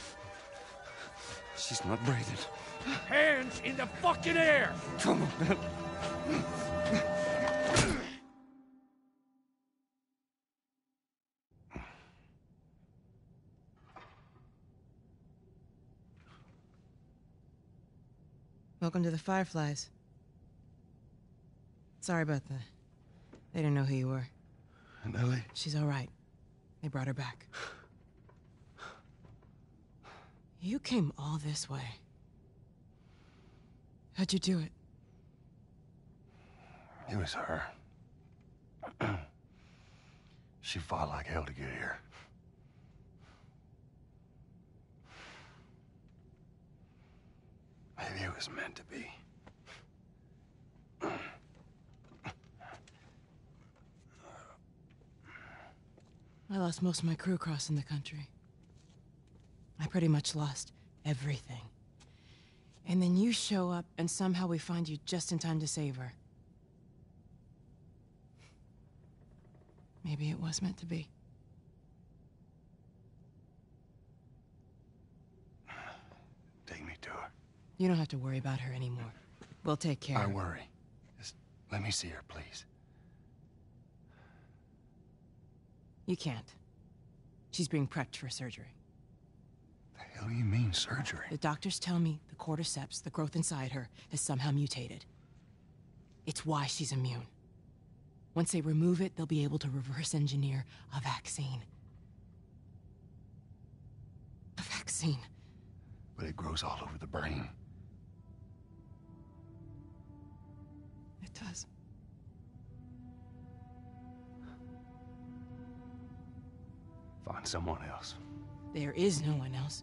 She's not breathing. Hands in the fucking air! Come on. Welcome to the Fireflies. Sorry about that. They didn't know who you were. And Ellie? She's all right. They brought her back. You came all this way. How'd you do it? It was her. she fought like hell to get here. Maybe it was meant to be. I lost most of my crew crossing the country. I pretty much lost everything. And then you show up, and somehow we find you just in time to save her. Maybe it was meant to be. Take me to her. You don't have to worry about her anymore. We'll take care I of her. worry. Just let me see her, please. You can't. She's being prepped for surgery. The hell do you mean surgery? The doctors tell me the cordyceps, the growth inside her, has somehow mutated. It's why she's immune. Once they remove it, they'll be able to reverse engineer a vaccine. A vaccine. But it grows all over the brain. It does. Find someone else. There is no one else.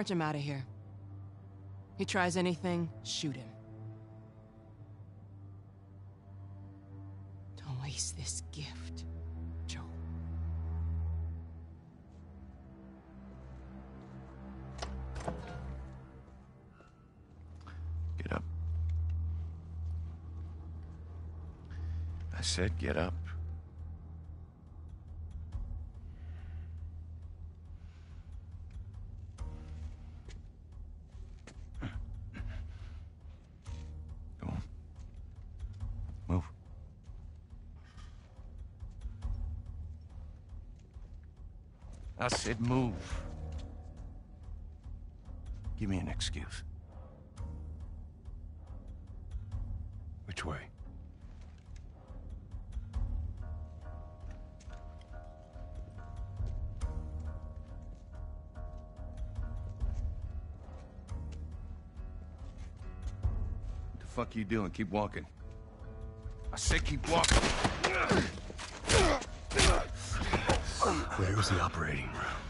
March him out of here. He tries anything, shoot him. Don't waste this gift, Joel. Get up. I said get up. I said move. Give me an excuse. Which way? What the fuck you doing? Keep walking. I said keep walking. Where was the operating room?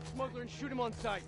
that smuggler and shoot him on sight.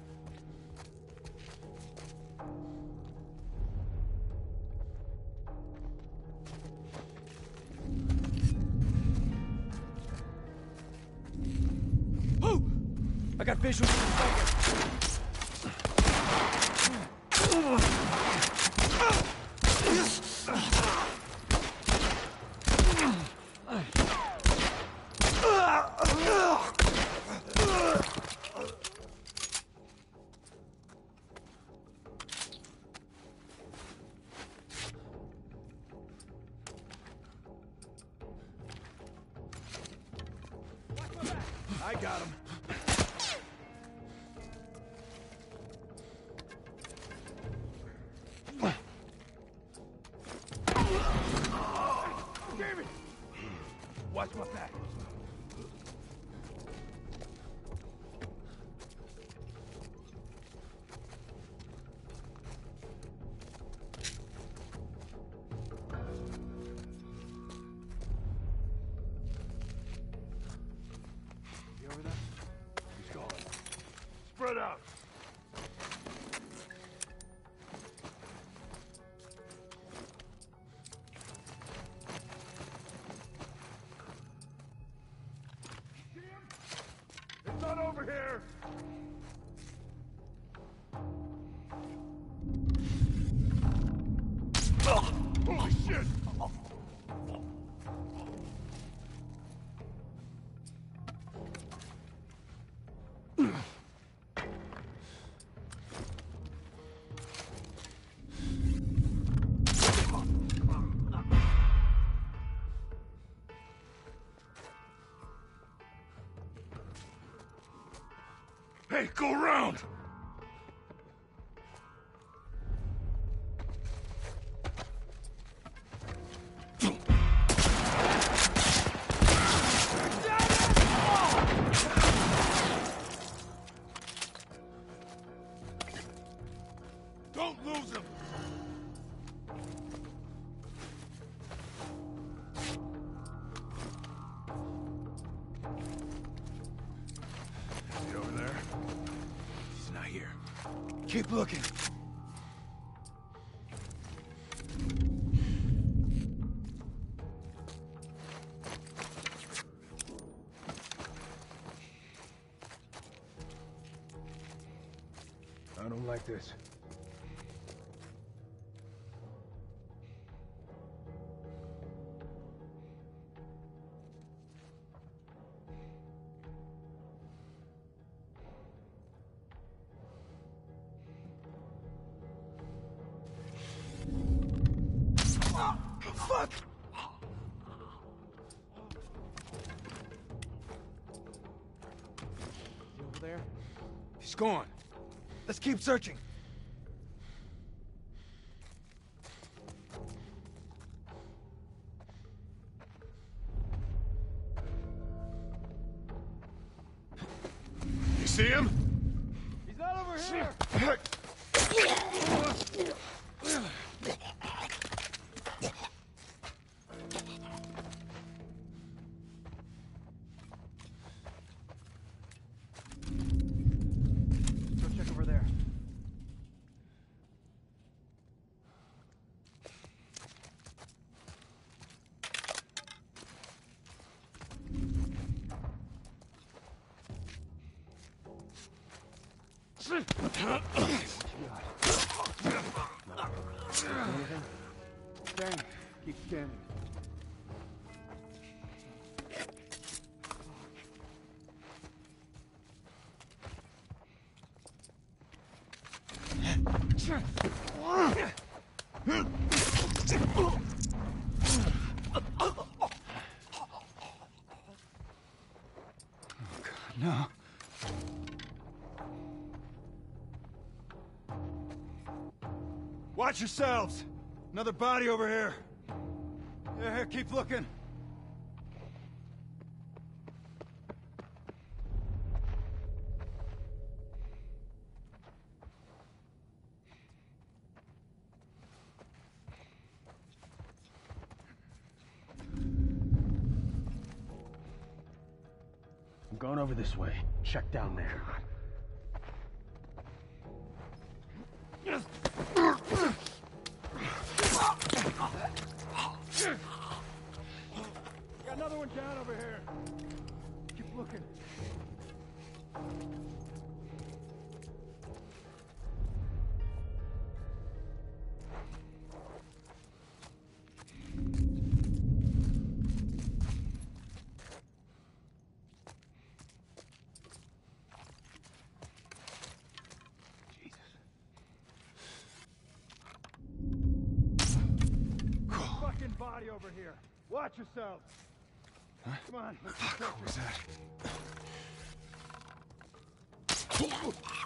Go around! this. there? She's gone keep searching. Watch yourselves! Another body over here. Yeah, here, keep looking. I'm going over this way. Check down there. Body over here. Watch yourself. Come on. What was that?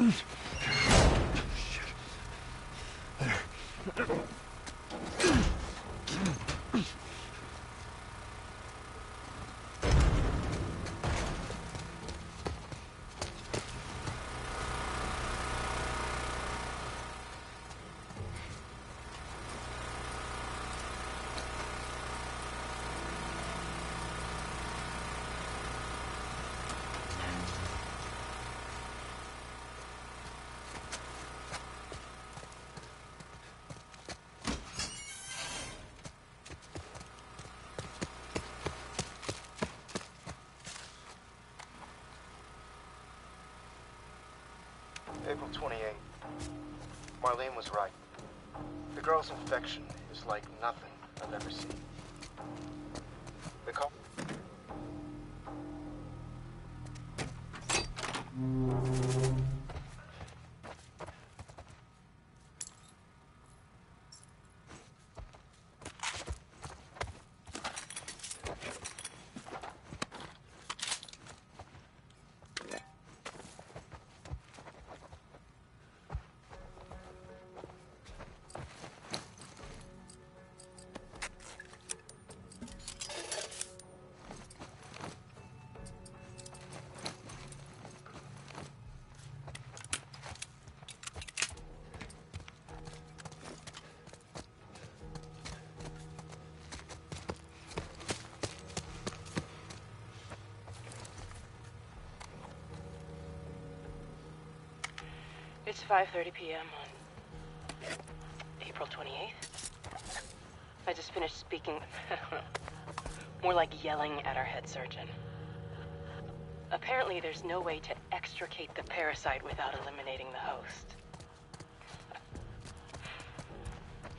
Mm-hmm. April 28th. Marlene was right. The girl's infection is like nothing I've ever seen. They call 5.30 p.m. on April 28th. I just finished speaking, more like yelling at our head surgeon. Apparently there's no way to extricate the parasite without eliminating the host.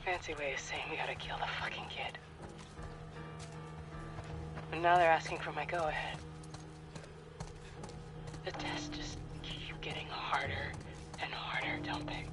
Fancy way of saying we gotta kill the fucking kid. And now they're asking for my go-ahead. Harder,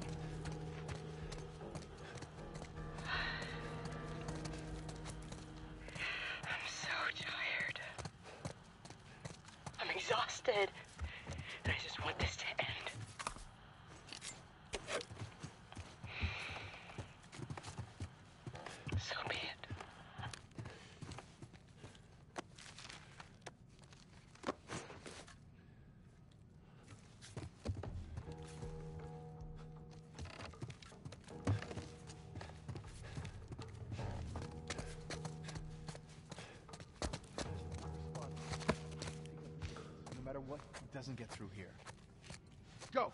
doesn't get through here. Go!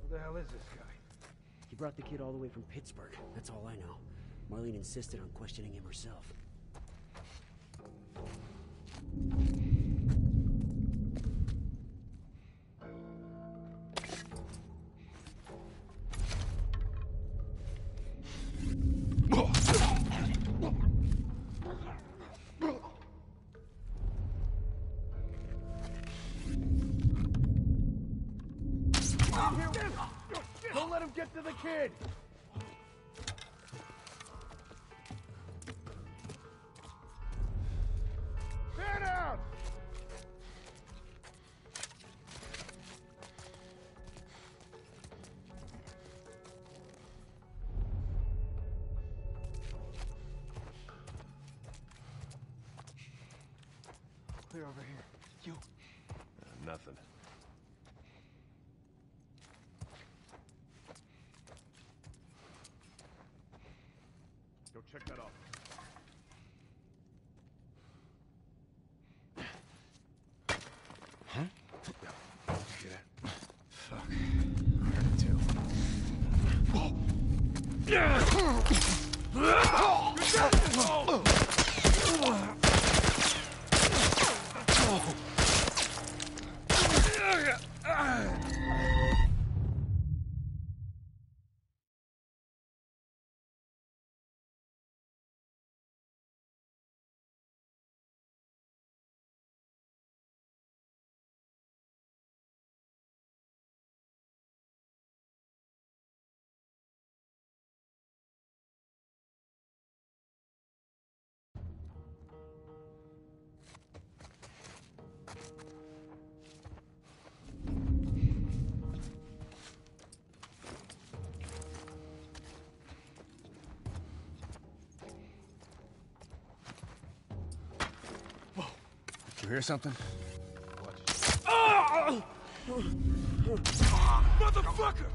Who the hell is this guy? He brought the kid all the way from Pittsburgh. That's all I know. Marlene insisted on questioning him herself. Kid! Stand down! Clear over here. You. Uh, nothing. Check that off. Huh? Get it. Fuck. I heard too. You hear something? Ah! Motherfucker!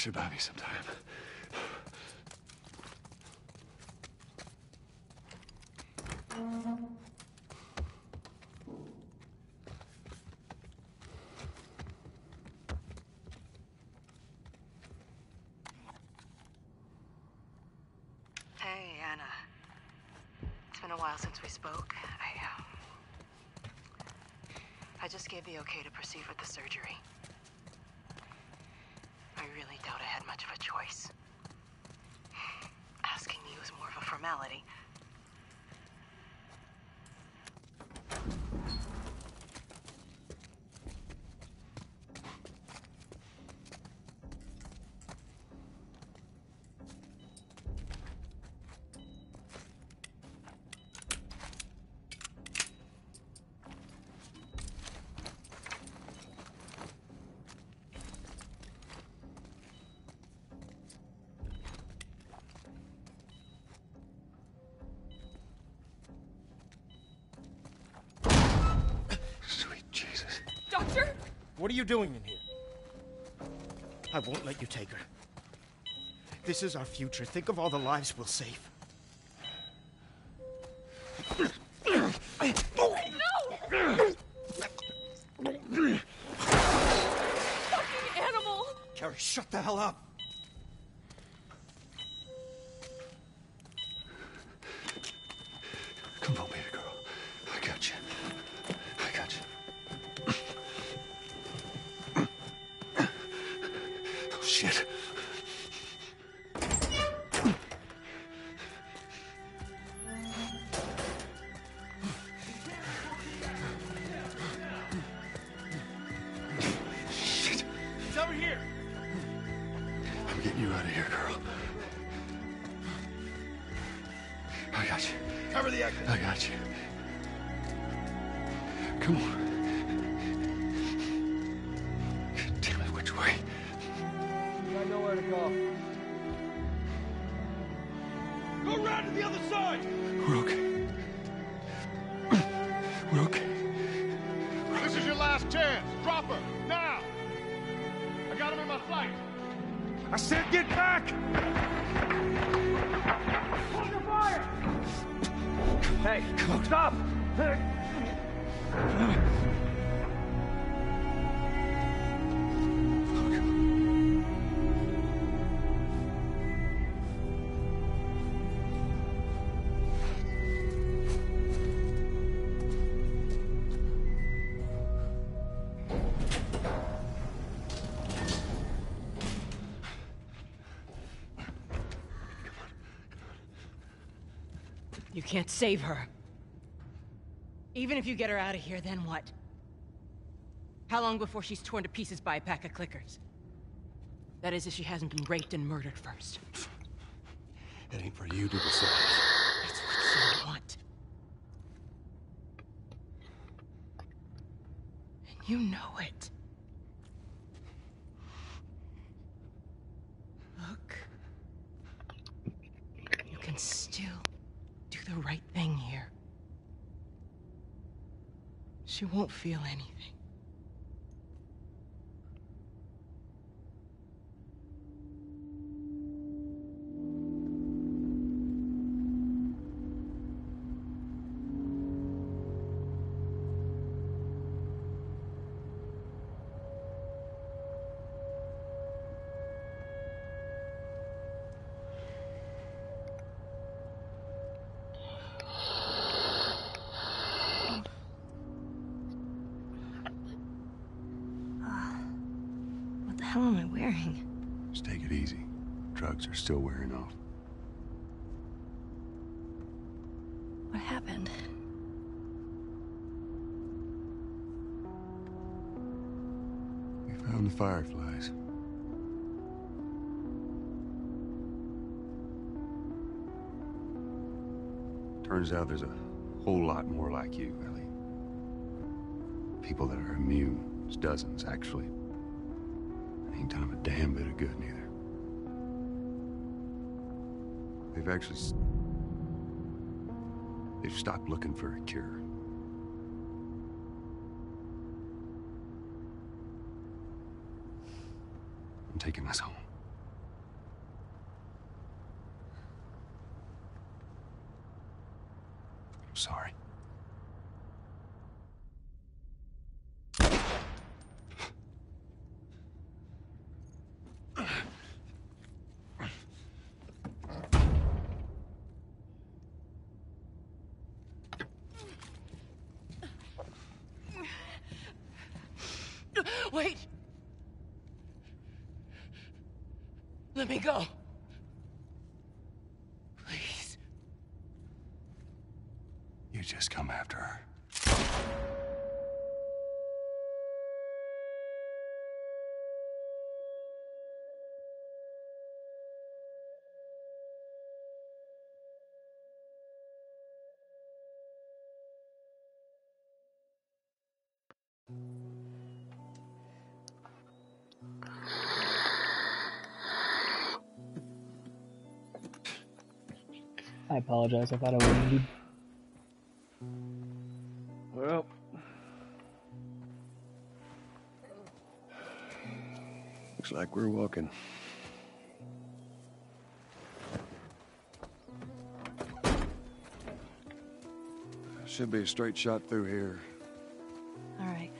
Flash it by me sometime. Hey, Anna. It's been a while since we spoke. I, uh, I just gave the okay to proceed with the surgery. What are you doing in here? I won't let you take her. This is our future. Think of all the lives we'll save. You can't save her. Even if you get her out of here, then what? How long before she's torn to pieces by a pack of clickers? That is, if she hasn't been raped and murdered first. It ain't for you to decide. That's what you want. And you know it. Look. You can still do the right thing here. She won't feel anything. Turns out there's a whole lot more like you, Ellie. People that are immune. There's dozens, actually. Ain't done a damn bit of good, neither. They've actually... They've stopped looking for a cure. I'm taking us home. Wait! Let me go. Apologize. I thought I would you. Well. Looks like we're walking. Should be a straight shot through here. All right.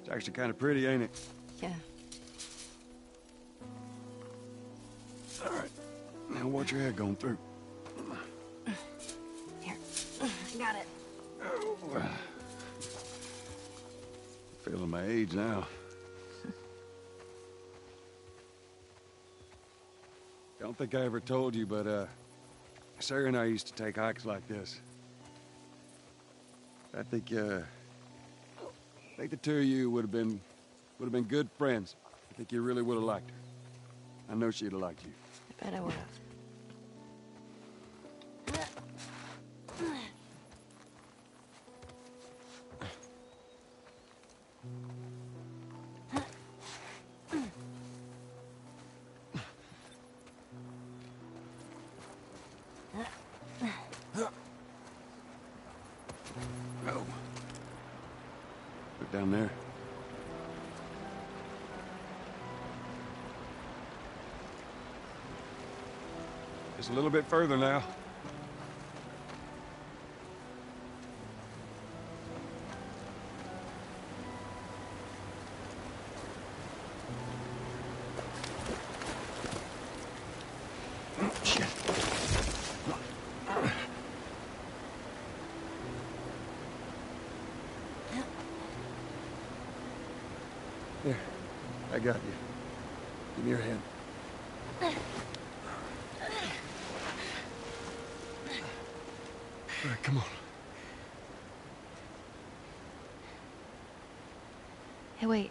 It's actually kind of pretty, ain't it? Yeah. Your head going through. Here. I got it. Feeling my age now. Don't think I ever told you, but uh, Sarah and I used to take hikes like this. I think, uh, I think the two of you would have been, would have been good friends. I think you really would have liked her. I know she'd have liked you. I bet I would have. A little bit further now. Shit. Here, I got you. Give me your hand. All right, come on. Hey, wait.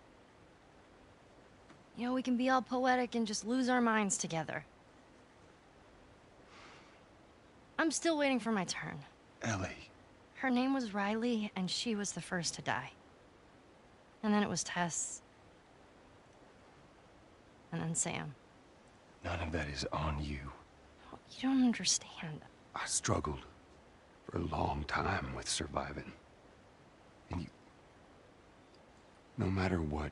You know, we can be all poetic and just lose our minds together. I'm still waiting for my turn. Ellie. Her name was Riley, and she was the first to die. And then it was Tess. And then Sam. None of that is on you. You don't understand. I struggled for a long time with surviving. And you. No matter what,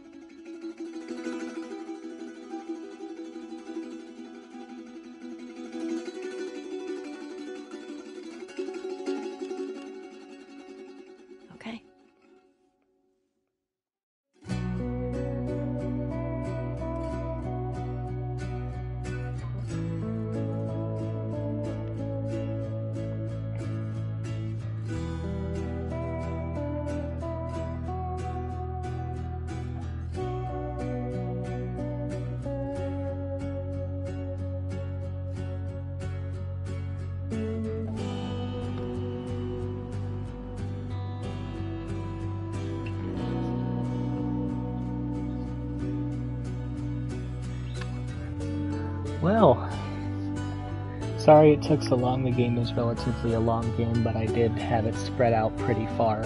Sorry it took so long. The game is relatively a long game, but I did have it spread out pretty far.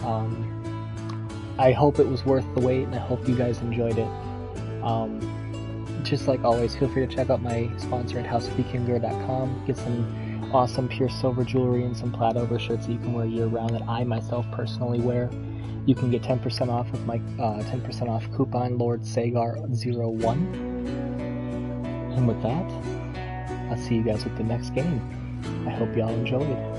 Um, I hope it was worth the wait, and I hope you guys enjoyed it. Um, just like always, feel free to check out my sponsor at housevikingr.com. Get some awesome pure silver jewelry and some plaid overshirts that you can wear year round that I myself personally wear. You can get 10% off with my uh, 10% off coupon Lord Saigar 01. And with that, I'll see you guys at the next game. I hope y'all enjoyed.